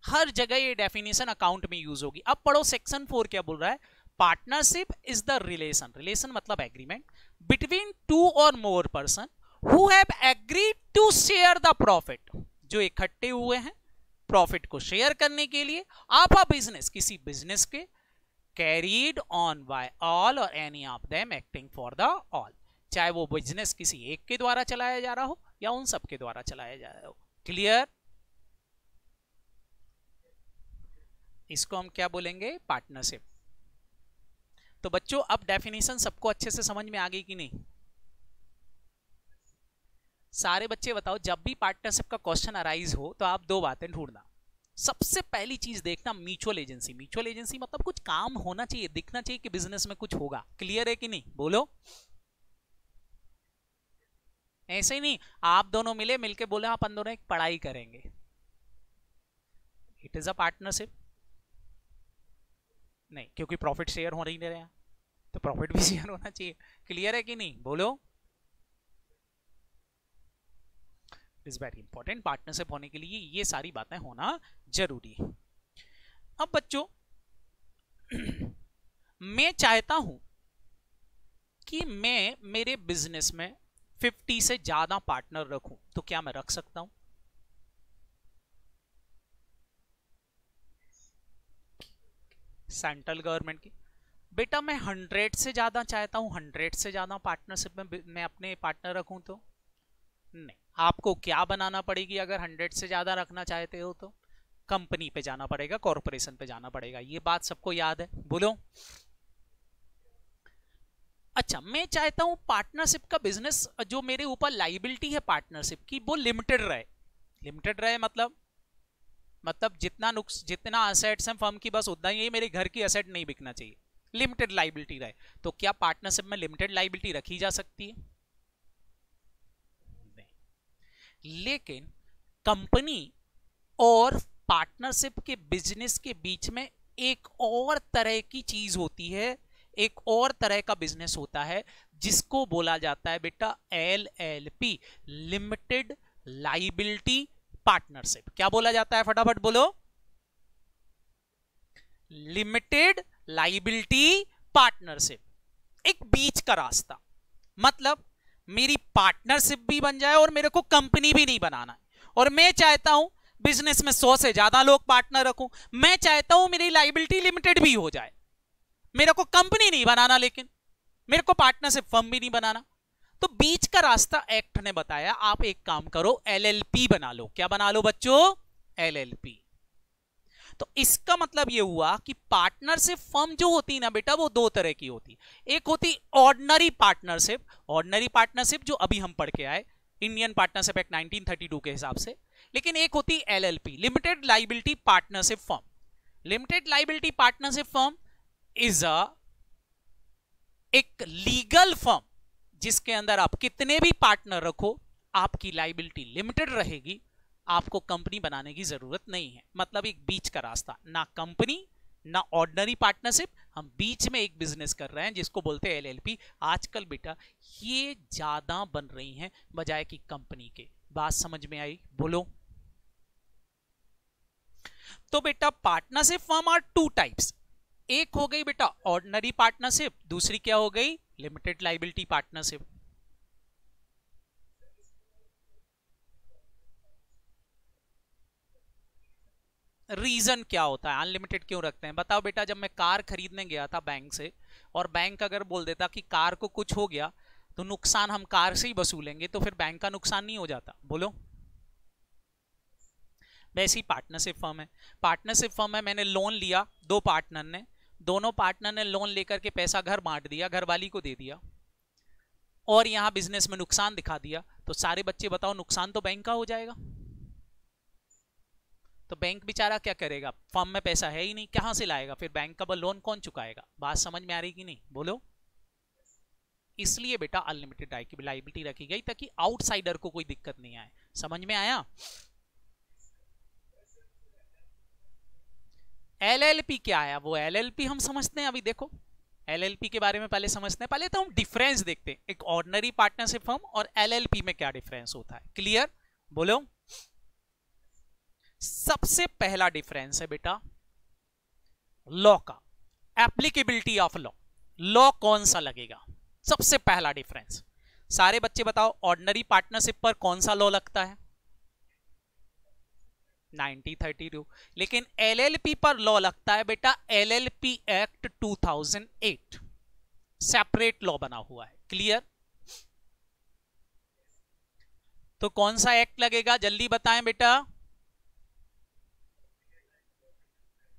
हर जगह ये डेफिनेशन अकाउंट में यूज़ होगी। अब पढ़ो सेक्शन फोर क्या बोल रहा है? Partnership is the relation relation मतलब agreement between two or more person who have agreed to share the profit जो इकट्ठे हुए हैं प्रॉफिट को शेयर करने के लिए आप अ बिज़नेस किसी बिज़नेस के carried on by all or any of them acting for the all चाहे वो बिज़नेस किसी एक के द्वारा चलाया जा रहा हो या उन सब के द्वारा चलाया जा रहा हो. क्लियर इसको हम क्या बोलेंगे? पार्टनरशिप तो बच्चों, अब डेफिनेशन सबको अच्छे से समझ में आ गई कि नहीं? सारे बच्चे बताओ, जब भी पार्टनरशिप का क्वेश्चन अराइज हो तो आप दो बातें ढूंढना। सबसे पहली चीज़ देखना म्यूचुअल एजेंसी म्यूचुअल एजेंसी मतलब कुछ काम होना चाहिए, दिखना चाहिए कि बिज़नेस में कुछ होगा। क्लियर है कि नहीं? बोलो। ऐसे ही नहीं, आप दोनों मिले, मिलके बोले, आप दोनों एक पढ़ाई करेंगे। इट इज़ अ पार्टनरशिप नहीं, क्योंकि प्रॉफिट शेयर हो रही नहीं रहे। तो प्रॉफिट भी शेयर होना चाहिए। क्लियर है कि नहीं? बोलो। इज़ वेरी इंपॉर्टेंट पार्टनरशिप होने के लिए ये सारी बातें होना ज़रूरी है। अब बच्चों, मैं चाहता हूँ कि मैं मेरे बिज़नेस में 50 से ज़्यादा पार्टनर रखूँ। तो क्या मैं रख सकता हूँ? सेंट्रल गवर्नमेंट की बेटा मैं हंड्रेड से ज़्यादा चाहता हूँ, हंड्रेड से ज़्यादा पार्टनरशिप में मैं अपने पार्टनर रखूँ तो? नहीं। आपको क्या बनाना पड़ेगी अगर हंड्रेड से ज़्यादा रखना चाहते हो तो? कंपनी पे जाना पड़ेगा कॉरपोरेशन पे जाना पड़ेगा। ये बात सबको याद है। बोलो। अच्छा मैं चाहता हूँ पार्टनरशिप का बिज़नेस जो मेरे ऊपर लाइबिलिटी है पार्टनरशिप की, वो लिमिटेड रहे। लिमिटेड रहे मतलब? मतलब जितना नुक्स, जितना असेट्स हैं फर्म की, बस उतना ही मेरे घर की असेट नहीं बिकना चाहिए। लिमिटेड लाइबिलिटी रहे। तो क्या पार्टनरशिप में लिमिटेड लाइबिलिटी रखी जा सकती है? लेकिन कंपनी और पार्टनरशिप के बिज़नेस के बीच में एक और तरह की चीज़ होती है, एक और तरह का बिज़नेस होता है, जिसको बोला जाता है बेटा L L P, limited liability partnership. क्या बोला जाता है? फटाफट बोलो। लिमिटेड लाइबिलिटी पार्टनरशिप एक बीच का रास्ता। मतलब मेरी पार्टनरशिप भी बन जाए और मेरे को कंपनी भी नहीं बनाना है। और मैं चाहता हूँ बिज़नेस में सौ से ज़्यादा लोग पार्टनर रखूँ। मैं चाहता हूँ मेरी लाइबिलिटी लिमिटेड भी हो जाए। मेरे को कंपनी नहीं बनाना लेकिन मेरे को पार्टनरशिप फर्म भी नहीं बनाना। तो बीच का रास्ता एक्ट ने बताया, आप एक काम करो एलएलपी बना लो। क्या बना लो बच्चों? एलएलपी तो इसका मतलब यह हुआ कि पार्टनरशिप फर्म जो होती ना बेटा, वो दो तरह की होती एक होती ऑर्डनरी पार्टनरशिप ऑर्डनरी पार्टनरशिप जो अभी हम पढ़ के आए इंडियन पार्टनरशिप एक्ट 1932 के हिसाब से, लेकिन एक होती LLP limited liability partnership firm limited liability partnership firm is a एक लीगल फर्म जिसके अंदर आप कितने भी पार्टनर रखो, आपकी लाइबिलिटी लिमिटेड रहेगी। आपको कंपनी बनाने की ज़रूरत नहीं है। मतलब एक बीच का रास्ता। ना कंपनी ना ऑर्डनरी पार्टनरशिप हम बीच में एक बिज़नेस कर रहे हैं, जिसको बोलते हैं एलएलपी आजकल बेटा, ये ज़्यादा बन रही हैं बजाय की कंपनी के। बात समझ में आई? बोलो। तो बेटा partnership form are two types एक हो गई बेटा ऑर्डनरी पार्टनरशिप दूसरी क्या हो गई? लिमिटेड लाइबिलिटी पार्टनरशिप रीजन क्या होता है? अनलिमिटेड क्यों रखते हैं? बताओ बेटा, जब मैं कार खरीदने गया था बैंक से, और बैंक अगर बोल देता कि कार को कुछ हो गया तो नुकसान हम कार से ही वसूलेंगे तो फिर बैंक का नुकसान नहीं हो जाता। बोलो। वैसी पार्टनरशिप फर्म है। पार्टनरशिप फर्म है मैंने लोन लिया दो पार्टनर ने। दोनों पार्टनर ने लोन लेकर के पैसा घर बांट दिया, घर वाली को दे दिया। और यहाँ बिज़नेस में नुकसान दिखा दिया। तो सारे बच्चे बताओ, नुकसान तो बैंक का हो जाएगा। तो बैंक बेचारा क्या करेगा? फॉर्म में पैसा है ही नहीं, कहाँ से लाएगा? फिर बैंक का लोन कौन चुकाएगा? बात समझ में आ रही कि नहीं? बोलो। इसलिए बेटा अनलिमिटेड लाइबिलिटी रखी गई ताकि आउटसाइडर को कोई दिक्कत नहीं आए। समझ में आया? एलएलपी क्या है वो एलएलपी हम समझते हैं अभी, देखो। एलएलपी के बारे में पहले समझते हैं। पहले तो हम डिफरेंस देखते हैं। एक ऑर्डनरी पार्टनरशिप फर्म और एलएलपी में क्या डिफरेंस होता है? क्लियर बोलो। सबसे पहला डिफरेंस है बेटा लॉ का एप्लीकेबिलिटी ऑफ़ लॉ लॉ कौन सा लगेगा? सबसे पहला डिफरेंस सारे बच्चे बताओ ऑर्डनरी पार्टनरशिप पर कौन सा लॉ लगता है? 1932 लेकिन एलएलपी पर लॉ लगता है बेटा एलएलपी एक्ट 2008 सेपरेट लॉ बना हुआ है. क्लियर तो कौन सा एक्ट लगेगा? जल्दी बताएँ बेटा.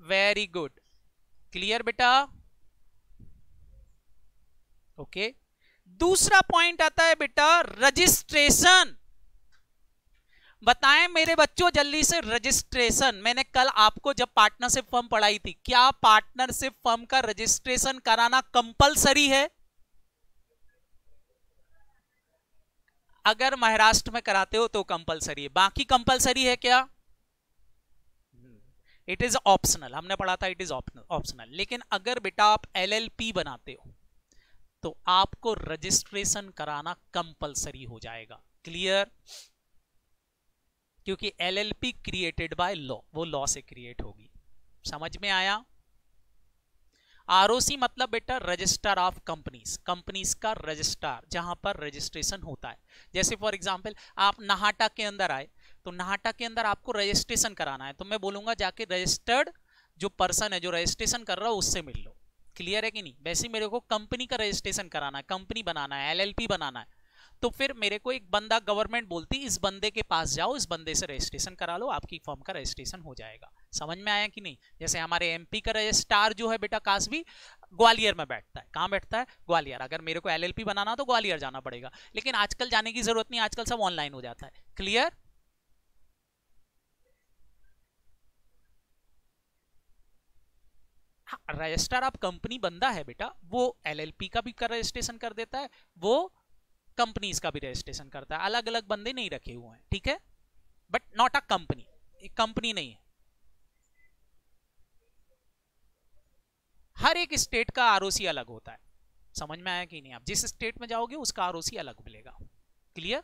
वेरी गुड क्लियर बेटा? ओके दूसरा पॉइंट आता है, बेटा रजिस्ट्रेशन बताएँ मेरे बच्चों, जल्दी से रजिस्ट्रेशन मैंने कल आपको जब पार्टनरशिप फर्म पढ़ाई थी, क्या पार्टनरशिप फर्म का रजिस्ट्रेशन कराना कंपलसरी है? अगर महाराष्ट्र में कराते हो तो कंपलसरी है। बाकी कंपलसरी है क्या? इट इज़ ऑप्शनल हमने पढ़ा था इट इज़ ऑप्शनल लेकिन अगर बेटा आप एलएलपी बनाते हो तो आपको रजिस्ट्रेशन कराना कंपलसरी हो जाएगा. क्लियर क्योंकि एलएलपी क्रिएटेड बाय लॉ वो लॉ से क्रिएट होगी. समझ में आया? आरओसी मतलब बेटा रजिस्टर ऑफ़ कंपनीज़ कंपनीज़ का रजिस्टर जहाँ पर रजिस्ट्रेशन होता है. जैसे फॉर एग्जांपल आप नहाटा के अंदर आए तो नहाटा के अंदर आपको रजिस्ट्रेशन कराना है। तो मैं बोलूँगा जाके रजिस्टर्ड जो पर्सन है, जो रजिस्ट्रेशन कर रहा है, उससे मिल लो। क्लियर है कि नहीं? वैसे मेरे को कंपनी का रजिस्ट्रेशन कराना है कंपनी बनाना है एलएलपी बनाना है। तो फिर मेरे को एक बंदा गवर्नमेंट बोलती, इस बंदे के पास जाओ, इस बंदे से रजिस्ट्रेशन करा लो, आपकी फॉर्म का रजिस्ट्रेशन हो जाएगा। समझ में आया कि नहीं? जैसे हमारे एमपी का रजिस्ट्रार जो है बेटा कासवी ग्वालियर में बैठता है। कहाँ बैठता है? ग्वालियर। अगर मेरे को एलएलपी बनाना तो ग्वालियर जाना पड़ेगा। लेकिन आजकल जाने की ज़रूरत नहीं, आजकल सब ऑनलाइन हो जाता है। क्लियर रजिस्टर ऑफ़ कंपनी बंदा है बेटा, वो एलएलपी का भी कर रजिस्ट्रेशन कर देता है, वो कंपनीज़ का भी रजिस्ट्रेशन करता है अलग अलग बंदे नहीं रखे हुए हैं, ठीक है? बट नॉट अ कंपनी एक कंपनी नहीं है। हर एक स्टेट का आरओसी अलग होता है। समझ में आया कि नहीं? आप जिस स्टेट में जाओगे, उसका आरओसी अलग मिलेगा। क्लियर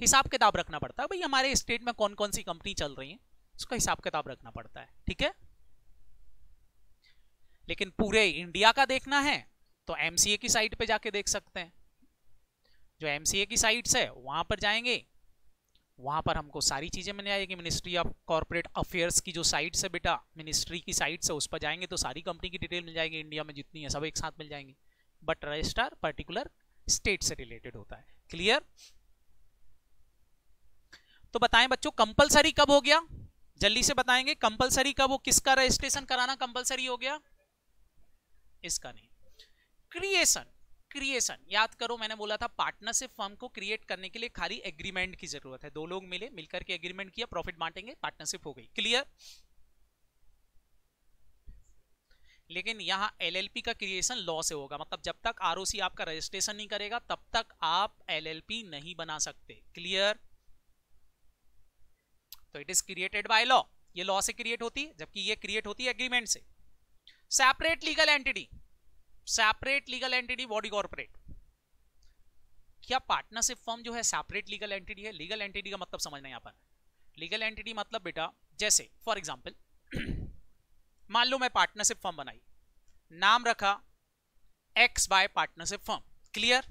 हिसाब किताब रखना पड़ता है, भाई, हमारे स्टेट में कौन कौन सी कंपनी चल रही है? उसका हिसाब किताब रखना पड़ता है, ठीक है? लेकिन पूरे इंडिया का देखना है तो एमसीए की साइट पे जाके देख सकते हैं। जो एमसीए की साइट्स है, वहाँ पर जाएँगे। वहाँ पर हमको सारी चीज़ें मिल जाएगी। मिनिस्ट्री ऑफ़ कॉर्पोरेट अफेयर्स की जो साइट है बेटा मिनिस्ट्री की साइट है, उस पर जाएँगे तो सारी कंपनी की डिटेल मिल जाएगी। इंडिया में जितनी है, सब एक साथ मिल जाएँगी। बट रजिस्टर पर्टिकुलर स्टेट से रिलेटेड होता है। क्लियर तो बताएँ बच्चों कंपलसरी कब हो गया? जल्दी से बताएँगे, कंपलसरी का वो किसका रजिस्ट्रेशन कराना कंपलसरी हो गया? इसका नहीं। क्रिएशन क्रिएशन याद करो, मैंने बोला था पार्टनरशिप फर्म को क्रिएट करने के लिए खाली एग्रीमेंट की ज़रूरत है। दो लोग मिले, मिलकर के एग्रीमेंट किया प्रॉफिट बांटेंगे पार्टनरशिप हो गई। क्लियर लेकिन यहाँ एलएलपी का क्रिएशन लॉ से होगा। मतलब जब तक आरओसी आपका रजिस्ट्रेशन नहीं करेगा, तब तक आप एलएलपी नहीं बना सकते। क्लियर तो it is created by law ये लॉ से क्रिएट होती है जबकि ये क्रिएट होती है एग्रीमेंट से। Separate legal entity separate legal entity body corporate क्या पार्टनरशिप फर्म जो है सेपरेट लीगल एंटिटी है? लीगल एंटिटी का मतलब समझना यहाँ पर। लीगल एंटिटी मतलब बेटा, जैसे फॉर एग्ज़ाम्पल मान लो मैं पार्टनरशिप फॉर्म बनाई। नाम रखा X by partnership form clear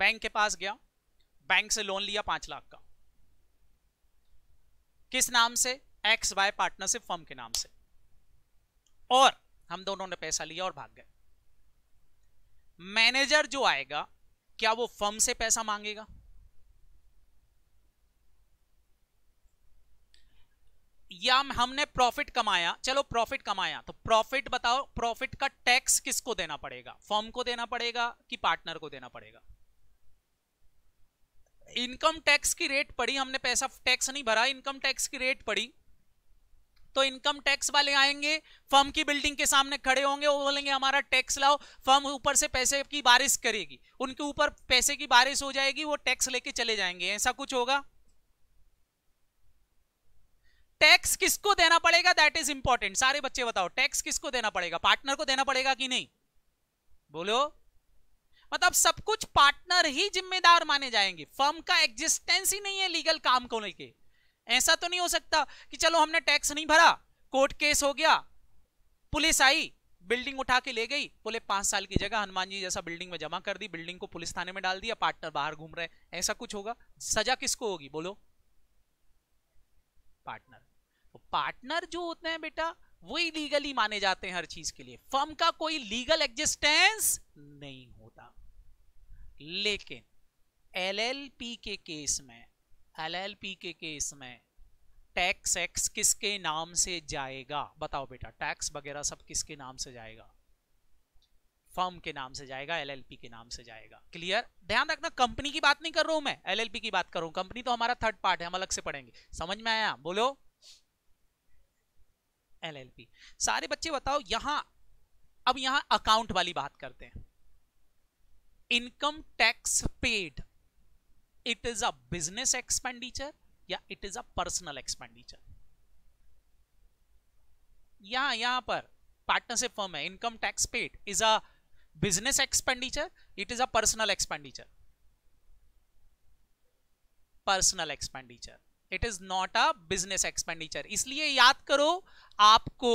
bank के पास गया। बैंक से लोन लिया पाँच लाख का। किस नाम से? एक्स वाई पार्टनरशिप फर्म के नाम से। और हम दोनों ने पैसा लिया और भाग गए। मैनेजर जो आएगा, क्या वो फर्म से पैसा मांगेगा? या हमने प्रॉफिट कमाया? चलो, प्रॉफिट कमाया तो प्रॉफिट बताओ, प्रॉफिट का टैक्स किसको देना पड़ेगा? फर्म को देना पड़ेगा कि पार्टनर को देना पड़ेगा? इनकम टैक्स की रेट पड़ी, हमने पैसा टैक्स नहीं भरा, इनकम टैक्स की रेट पड़ी। तो इनकम टैक्स वाले आएँगे, फर्म की बिल्डिंग के सामने खड़े होंगे, वो बोलेंगे, हमारा टैक्स लाओ, फर्म ऊपर से पैसे की बारिश करेगी, उनके ऊपर पैसे की बारिश हो जाएगी, वो टैक्स लेके चले जाएँगे। ऐसा कुछ होगा? टैक्स किसको देना पड़ेगा? दैट इज़ इंपॉर्टेंट सारे बच्चे बताओ, टैक्स किसको देना पड़ेगा? पार्टनर को देना पड़ेगा कि नहीं? बोलो। मतलब सब कुछ पार्टनर ही जिम्मेदार माने जाएँगे। फर्म का एग्जिस्टेंस ही नहीं है लीगल काम को लेके। ऐसा तो नहीं हो सकता कि चलो हमने टैक्स नहीं भरा कोर्ट केस हो गया, पुलिस आई बिल्डिंग उठा के ले गई, बोले पाँच साल की जगह हनुमान जी जैसा बिल्डिंग में जमा कर दी बिल्डिंग को पुलिस थाने में डाल दिया पार्टनर बाहर घूम रहे ऐसा कुछ होगा? सजा किसको होगी? बोलो। पार्टनर तो पार्टनर जो होते हैं बेटा वही लीगली माने जाते हैं हर चीज़ के लिए। फर्म का कोई लीगल एग्जिस्टेंस नहीं लेकिन एलएलपी के केस में, एलएलपी के केस में टैक्स एक्स किसके नाम से जाएगा? बताओ बेटा, टैक्स वगैरह सब किसके नाम से जाएगा? फर्म के नाम से जाएगा, एलएलपी के नाम से जाएगा। क्लियर? ध्यान रखना, कंपनी की बात नहीं कर रहा हूँ मैं। एलएलपी की बात कर रहा हूँ। कंपनी तो हमारा थर्ड पार्ट है, हम अलग से पढ़ेंगे। समझ में आया? बोलो। एलएलपी। सारे बच्चे बताओ, यहाँ, अब यहाँ अकाउंट वाली बात करते हैं। Income tax paid it is a business expenditure या it is a personal expenditure यहाँ यहाँ पर पार्टनरशिप फर्म है income tax paid is a business expenditure it is a personal expenditure personal expenditure it is not a business expenditure इसलिए याद करो, आपको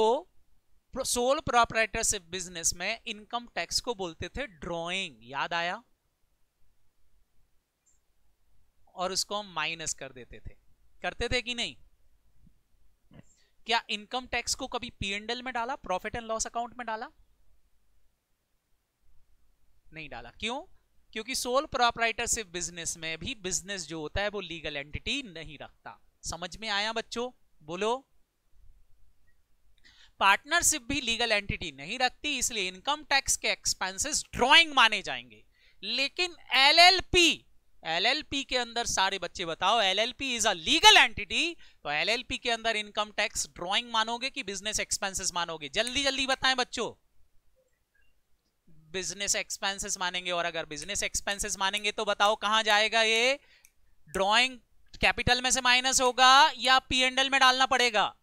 sole proprietorship business में इनकम टैक्स को बोलते थे ड्रॉइंग याद आया? और उसको हम माइनस कर देते थे। करते थे कि नहीं? क्या इनकम टैक्स को कभी पीएनडल में डाला? प्रॉफिट एंड लॉस अकाउंट में डाला? नहीं डाला। क्यों? क्योंकि सोल प्रोपराइटरशिप बिज़नेस में भी बिज़नेस जो होता है वो लीगल एंटिटी नहीं रखता। समझ में आया बच्चों? बोलो। पार्टनरशिप भी लीगल एंटिटी नहीं रखती, इसलिए इनकम टैक्स के एक्सपेंसेस ड्रॉइंग माने जाएँगे। लेकिन एलएलपी एलएलपी के अंदर सारे बच्चे बताओ, LLP is a legal entity तो एलएलपी के अंदर इनकम टैक्स ड्रॉइंग मानोगे कि बिज़नेस एक्सपेंसेस मानोगे? जल्दी जल्दी बताएँ बच्चों। बिज़नेस एक्सपेंसेस मानेंगे और अगर बिज़नेस एक्सपेंसेस मानेंगे तो बताओ कहाँ जाएगा ये? ड्रॉइंग कैपिटल में से माइनस होगा या पी एंडल में डालना पड़ेगा?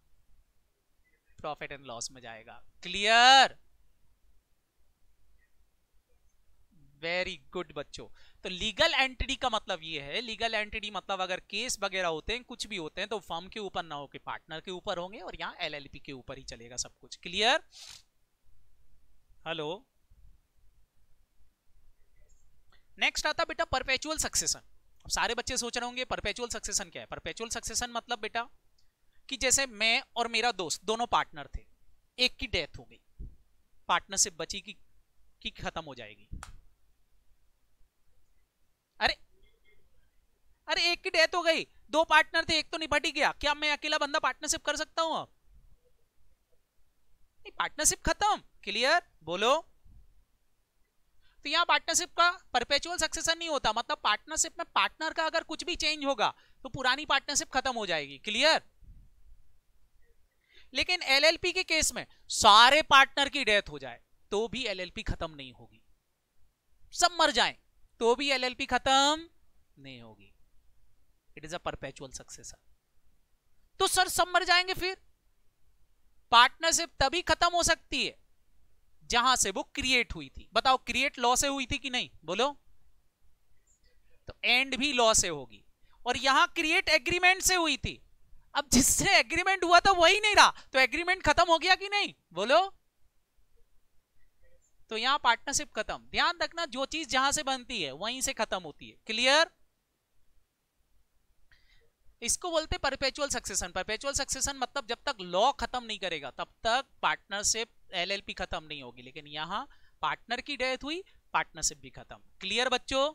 प्रॉफिट एंड लॉस में जाएगा। क्लियर वेरी गुड बच्चों। तो लीगल एंटिटी का मतलब ये है लीगल एंटिटी मतलब अगर केस वगैरह होते हैं, कुछ भी होते हैं तो फर्म के ऊपर ना होकर पार्टनर के ऊपर होंगे और यहाँ एलएलपी के ऊपर ही चलेगा सब कुछ। क्लियर हेलो नेक्स्ट आता बेटा परपेचुअल सक्सेशन सारे बच्चे सोच रहे होंगे परपेचुअल सक्सेशन क्या है? परपेचुअल सक्सेशन मतलब बेटा कि जैसे मैं और मेरा दोस्त दोनों पार्टनर थे एक की डेथ हो गई। पार्टनरशिप बची की, की खत्म हो जाएगी। अरे अरे एक की डेथ हो गई। दो पार्टनर थे एक तो निपट ही गया। क्या मैं अकेला बंदा पार्टनरशिप कर सकता हूँ अब? पार्टनरशिप खत्म। क्लियर बोलो। तो यहाँ पार्टनरशिप का परपेचुअल सक्सेशन नहीं होता। मतलब पार्टनरशिप में पार्टनर का अगर कुछ भी चेंज होगा तो पुरानी पार्टनरशिप खत्म हो जाएगी। क्लियर लेकिन एलएलपी के केस में सारे पार्टनर की डेथ हो जाए तो भी एलएलपी खत्म नहीं होगी। सब मर जाएँ तो भी एलएलपी खत्म नहीं होगी। It is a perpetual successor तो सर, सब मर जाएँगे फिर। पार्टनरशिप तभी खत्म हो सकती है, जहाँ से वो क्रिएट हुई थी। बताओ क्रिएट लॉ से हुई थी कि नहीं? बोलो। तो एंड भी लॉ से होगी। और यहाँ क्रिएट एग्रीमेंट से हुई थी। अब जिससे एग्रीमेंट हुआ था वही नहीं रहा। तो एग्रीमेंट खत्म हो गया कि नहीं? बोलो। तो यहाँ पार्टनरशिप खत्म। ध्यान रखना, जो चीज़ जहाँ से बनती है, वहीं से खत्म होती है। क्लियर इसको बोलते परपेचुअल सक्सेशन परपेचुअल सक्सेशन मतलब जब तक लॉ खत्म नहीं करेगा, तब तक पार्टनरशिप एलएलपी खत्म नहीं होगी। लेकिन यहाँ पार्टनर की डेथ हुई पार्टनरशिप भी खत्म। क्लियर बच्चों?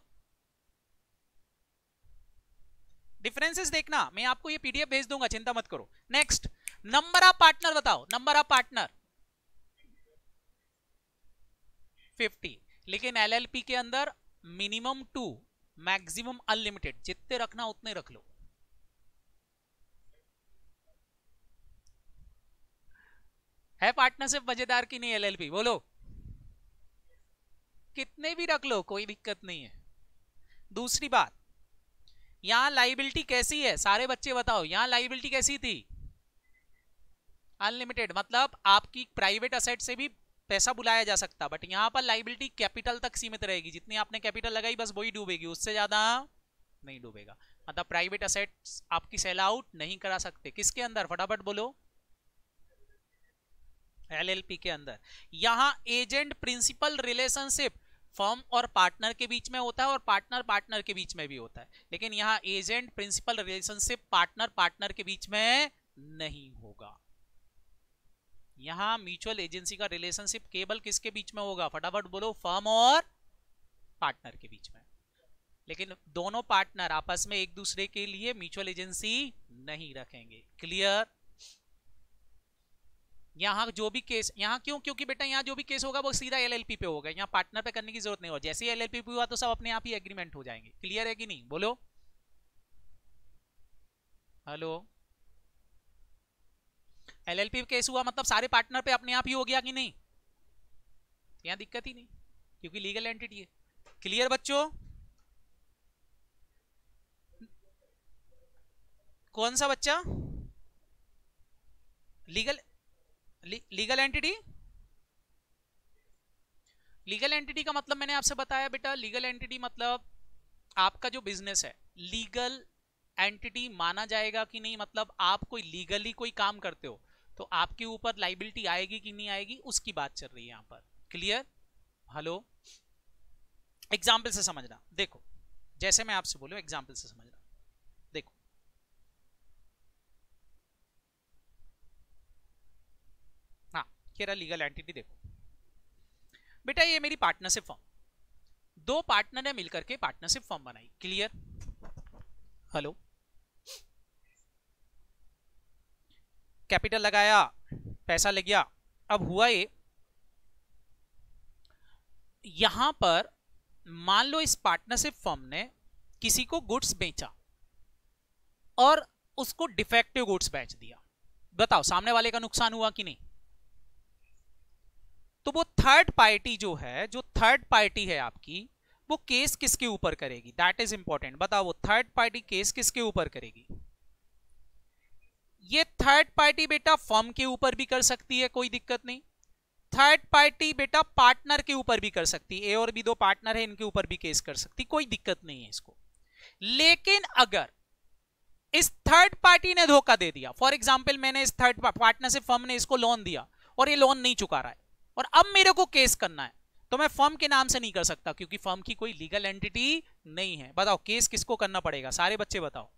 डिफरेंसेस देखना। मैं आपको ये पीडीएफ भेज दूँगा, चिंता मत करो। नेक्स्ट नंबर ऑफ़ पार्टनर बताओ। नंबर ऑफ़ पार्टनर 50 लेकिन एलएलपी के अंदर मिनिमम टू मैक्सिमम अनलिमिटेड जितने रखना उतने रख लो। है पार्टनरशिप मज़ेदार की नहीं एलएलपी बोलो। कितने भी रख लो, कोई दिक्कत नहीं है। दूसरी बात यहाँ लाइबिलिटी कैसी है? सारे बच्चे बताओ, यहाँ लाइबिलिटी कैसी थी? अनलिमिटेड मतलब आपकी प्राइवेट असेट से भी पैसा बुलाया जा सकता बट यहाँ पर लाइबिलिटी कैपिटल तक सीमित रहेगी। जितनी आपने कैपिटल लगाई, बस वही डूबेगी, उससे ज़्यादा नहीं डूबेगा। मतलब प्राइवेट असेट आपकी सेल आउट नहीं करा सकते। किसके अंदर? फटाफट बोलो। एलएलपी के अंदर। यहाँ एजेंट प्रिंसिपल रिलेशनशिप फर्म और पार्टनर के बीच में होता है और पार्टनर पार्टनर के बीच में भी होता है। लेकिन यहाँ agent, principal relationship, partner partner के बीच में नहीं होगा। यहाँ म्यूचुअल एजेंसी का रिलेशनशिप केवल किसके बीच में होगा? फटाफट बोलो, फर्म और पार्टनर के बीच में। लेकिन दोनों पार्टनर आपस में एक दूसरे के लिए म्यूचुअल एजेंसी नहीं रखेंगे। क्लियर? यहाँ जो भी केस यहाँ क्यों, क्योंकि बेटा यहाँ जो भी केस होगा वो सीधा एलएलपी पे होगा, यहाँ पार्टनर पे करने की ज़रूरत नहीं हो जैसे ही एलएलपी पे हुआ तो सब अपने आप ही एग्रीमेंट हो जाएँगे। क्लियर है कि नहीं? बोलो। हेलो एलएलपी केस हुआ मतलब सारे पार्टनर पे अपने आप ही हो गया कि नहीं? यहाँ दिक्कत ही नहीं, क्योंकि लीगल एंटिटी है। क्लियर बच्चों? कौन सा बच्चा? Legal legal entity legal entity का मतलब मैंने आपसे बताया बेटा लीगल एंटिटी मतलब आपका जो बिज़नेस है लीगल एंटिटी माना जाएगा कि नहीं? मतलब आप कोई लीगली कोई काम करते हो तो आपके ऊपर लाइबिलिटी आएगी कि नहीं आएगी, उसकी बात चल रही है यहाँ पर। क्लियर हेलो एग्ज़ाम्पल से समझना। देखो, जैसे मैं आपसे बोलूँ एग्ज़ाम्पल से समझना देखो रहा लीगल एंटिटी देखो। बेटा ये मेरी पार्टनरशिप फॉर्म दो पार्टनर ने मिलकर के पार्टनरशिप फॉर्म बनाई। क्लियर हेलो कैपिटल लगाया, पैसा लग गया। अब हुआ ये, यहाँ पर मान लो इस पार्टनरशिप फॉर्म ने किसी को गुड्स बेचा और उसको डिफेक्टिव गुड्स बेच दिया। बताओ, सामने वाले का नुकसान हुआ कि नहीं? तो वो थर्ड पार्टी जो है, जो थर्ड पार्टी है आपकी, वो केस किसके ऊपर करेगी? दैट इज़ इंपॉर्टेंट बताओ थर्ड पार्टी केस किसके ऊपर करेगी? ये थर्ड पार्टी बेटा फर्म के ऊपर भी कर सकती है, कोई दिक्कत नहीं। थर्ड पार्टी बेटा पार्टनर के ऊपर भी कर सकती है। ए और बी दो पार्टनर है, इनके ऊपर भी केस कर सकती। कोई दिक्कत नहीं है इसको। लेकिन अगर इस थर्ड पार्टी ने धोखा दे दिया फॉर एग्ज़ाम्पल मैंने इस थर्ड पार्टनरशिप फर्म ने इसको लोन दिया, और ये लोन नहीं चुका रहा है। और अब मेरे को केस करना है। तो मैं फर्म के नाम से नहीं कर सकता, क्योंकि फर्म की कोई लीगल एंटिटी नहीं है। बताओ, केस किसको करना पड़ेगा? सारे बच्चे बताओ।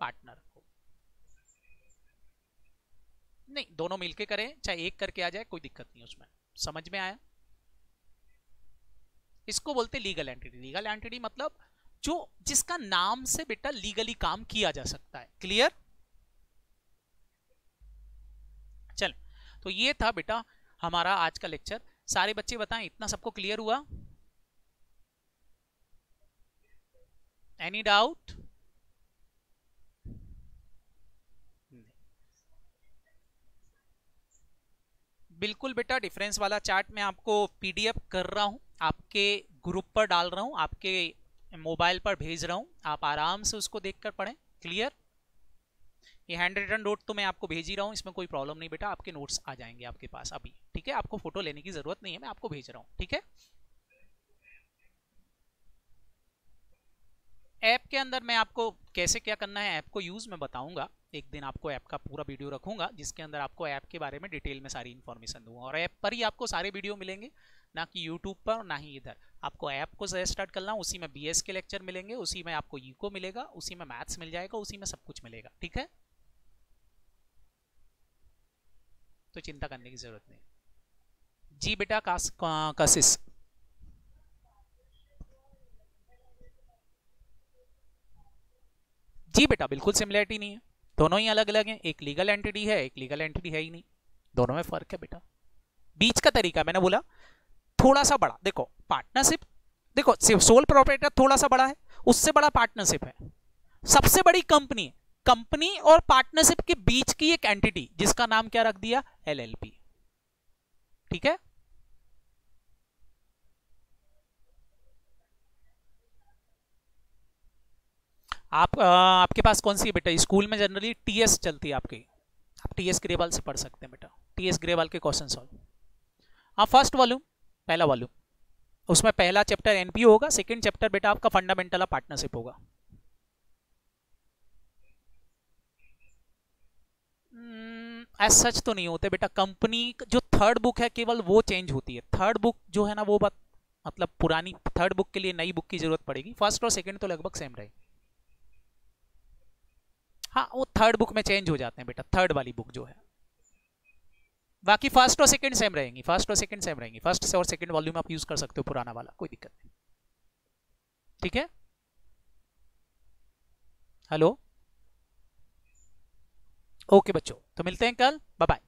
पार्टनर को। नहीं, दोनों मिलके करें, चाहे एक करके आ जाए, कोई दिक्कत नहीं उसमें। समझ में आया? इसको बोलते लीगल एंटिटी। लीगल एंटिटी मतलब जो, जिसका नाम से बेटा लीगली काम किया जा सकता है। क्लियर? चल तो ये था बेटा हमारा आज का लेक्चर। सारे बच्चे बताएँ, इतना सबको क्लियर हुआ? एनी डाउट बिल्कुल बेटा डिफरेंस वाला चार्ट मैं आपको पीडीएफ कर रहा हूँ। आपके ग्रुप पर डाल रहा हूँ, आपके मोबाइल पर भेज रहा हूँ। आप आराम से उसको देखकर पढ़ें। क्लियर ये हैंड रिटर्न नोट तो मैं आपको भेज ही रहा हूँ, इसमें कोई प्रॉब्लम नहीं बेटा, आपके नोट्स आ जाएँगे आपके पास अभी, ठीक है? आपको फ़ोटो लेने की ज़रूरत नहीं है, मैं आपको भेज रहा हूँ, ठीक है? ऐप के अंदर मैं आपको कैसे क्या करना है ऐप को यूज़ मैं बताऊँगा। एक दिन आपको ऐप का पूरा वीडियो रखूँगा, जिसके अंदर आपको ऐप के बारे में डिटेल में सारी इन्फॉर्मेशन दूँगा। और ऐप पर ही आपको सारे वीडियो मिलेंगे, ना कि यूट्यूब पर, ना ही इधर। आपको ऐप को स्टार्ट करना, उसी में बीएस के लेक्चर मिलेंगे, उसी में आपको यूको मिलेगा, उसी में मैथ्स मिल जाएगा, उसी में सब कुछ मिलेगा, ठीक है? तो चिंता करने की ज़रूरत नहीं। जी बेटा, कास कासिस। जी बेटा, बिल्कुल सिमिलरिटी नहीं है। दोनों ही अलग अलग हैं। एक लीगल एंटिटी है, एक लीगल एंटिटी है ही नहीं। दोनों में फ़र्क है बेटा। बीच का तरीका मैंने बोला, थोड़ा सा बड़ा। देखो पार्टनरशिप देखो सिर्फ़ सोल प्रोपरेटर थोड़ा सा बड़ा है, उससे बड़ा पार्टनरशिप है। सबसे बड़ी कंपनी है। कंपनी और पार्टनरशिप के बीच की एक एंटिटी जिसका नाम क्या रख दिया? एलएलपी ठीक है? आप आ, आपके पास कौन सी है बेटा? स्कूल में जनरली टीएस चलती है आपकी। आप टीएस ग्रेवाल से पढ़ सकते हैं बेटा। टीएस ग्रेवाल के क्वेश्चन सॉल्व हाँ फ़र्स्ट वॉल्यूम पहला वॉल्यूम उसमें पहला चैप्टर एनपीओ होगा सेकंड चैप्टर बेटा आपका फंडामेंटल पार्टनरशिप होगा। एज hmm, सच तो नहीं होते बेटा कंपनी जो थर्ड बुक है केवल वो चेंज होती है। थर्ड बुक जो है ना वो बात मतलब पुरानी थर्ड बुक के लिए नई बुक की ज़रूरत पड़ेगी। फ़र्स्ट और सेकंड तो लगभग सेम रहेगी हाँ वो थर्ड बुक में चेंज हो जाते हैं बेटा थर्ड वाली बुक जो है। बाकी फ़र्स्ट और सेकंड सेम रहेंगी फ़र्स्ट और सेकंड सेम रहेंगी। फ़र्स्ट से और सेकंड वॉल्यूम आप यूज़ कर सकते हो पुराना वाला कोई दिक्कत नहीं। ठीक है? हेलो ओके बच्चों तो मिलते हैं कल। बाय बाय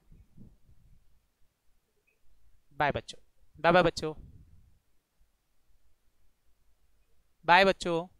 बाय बच्चों. बाय बाय बच्चों. बाय बच्चों.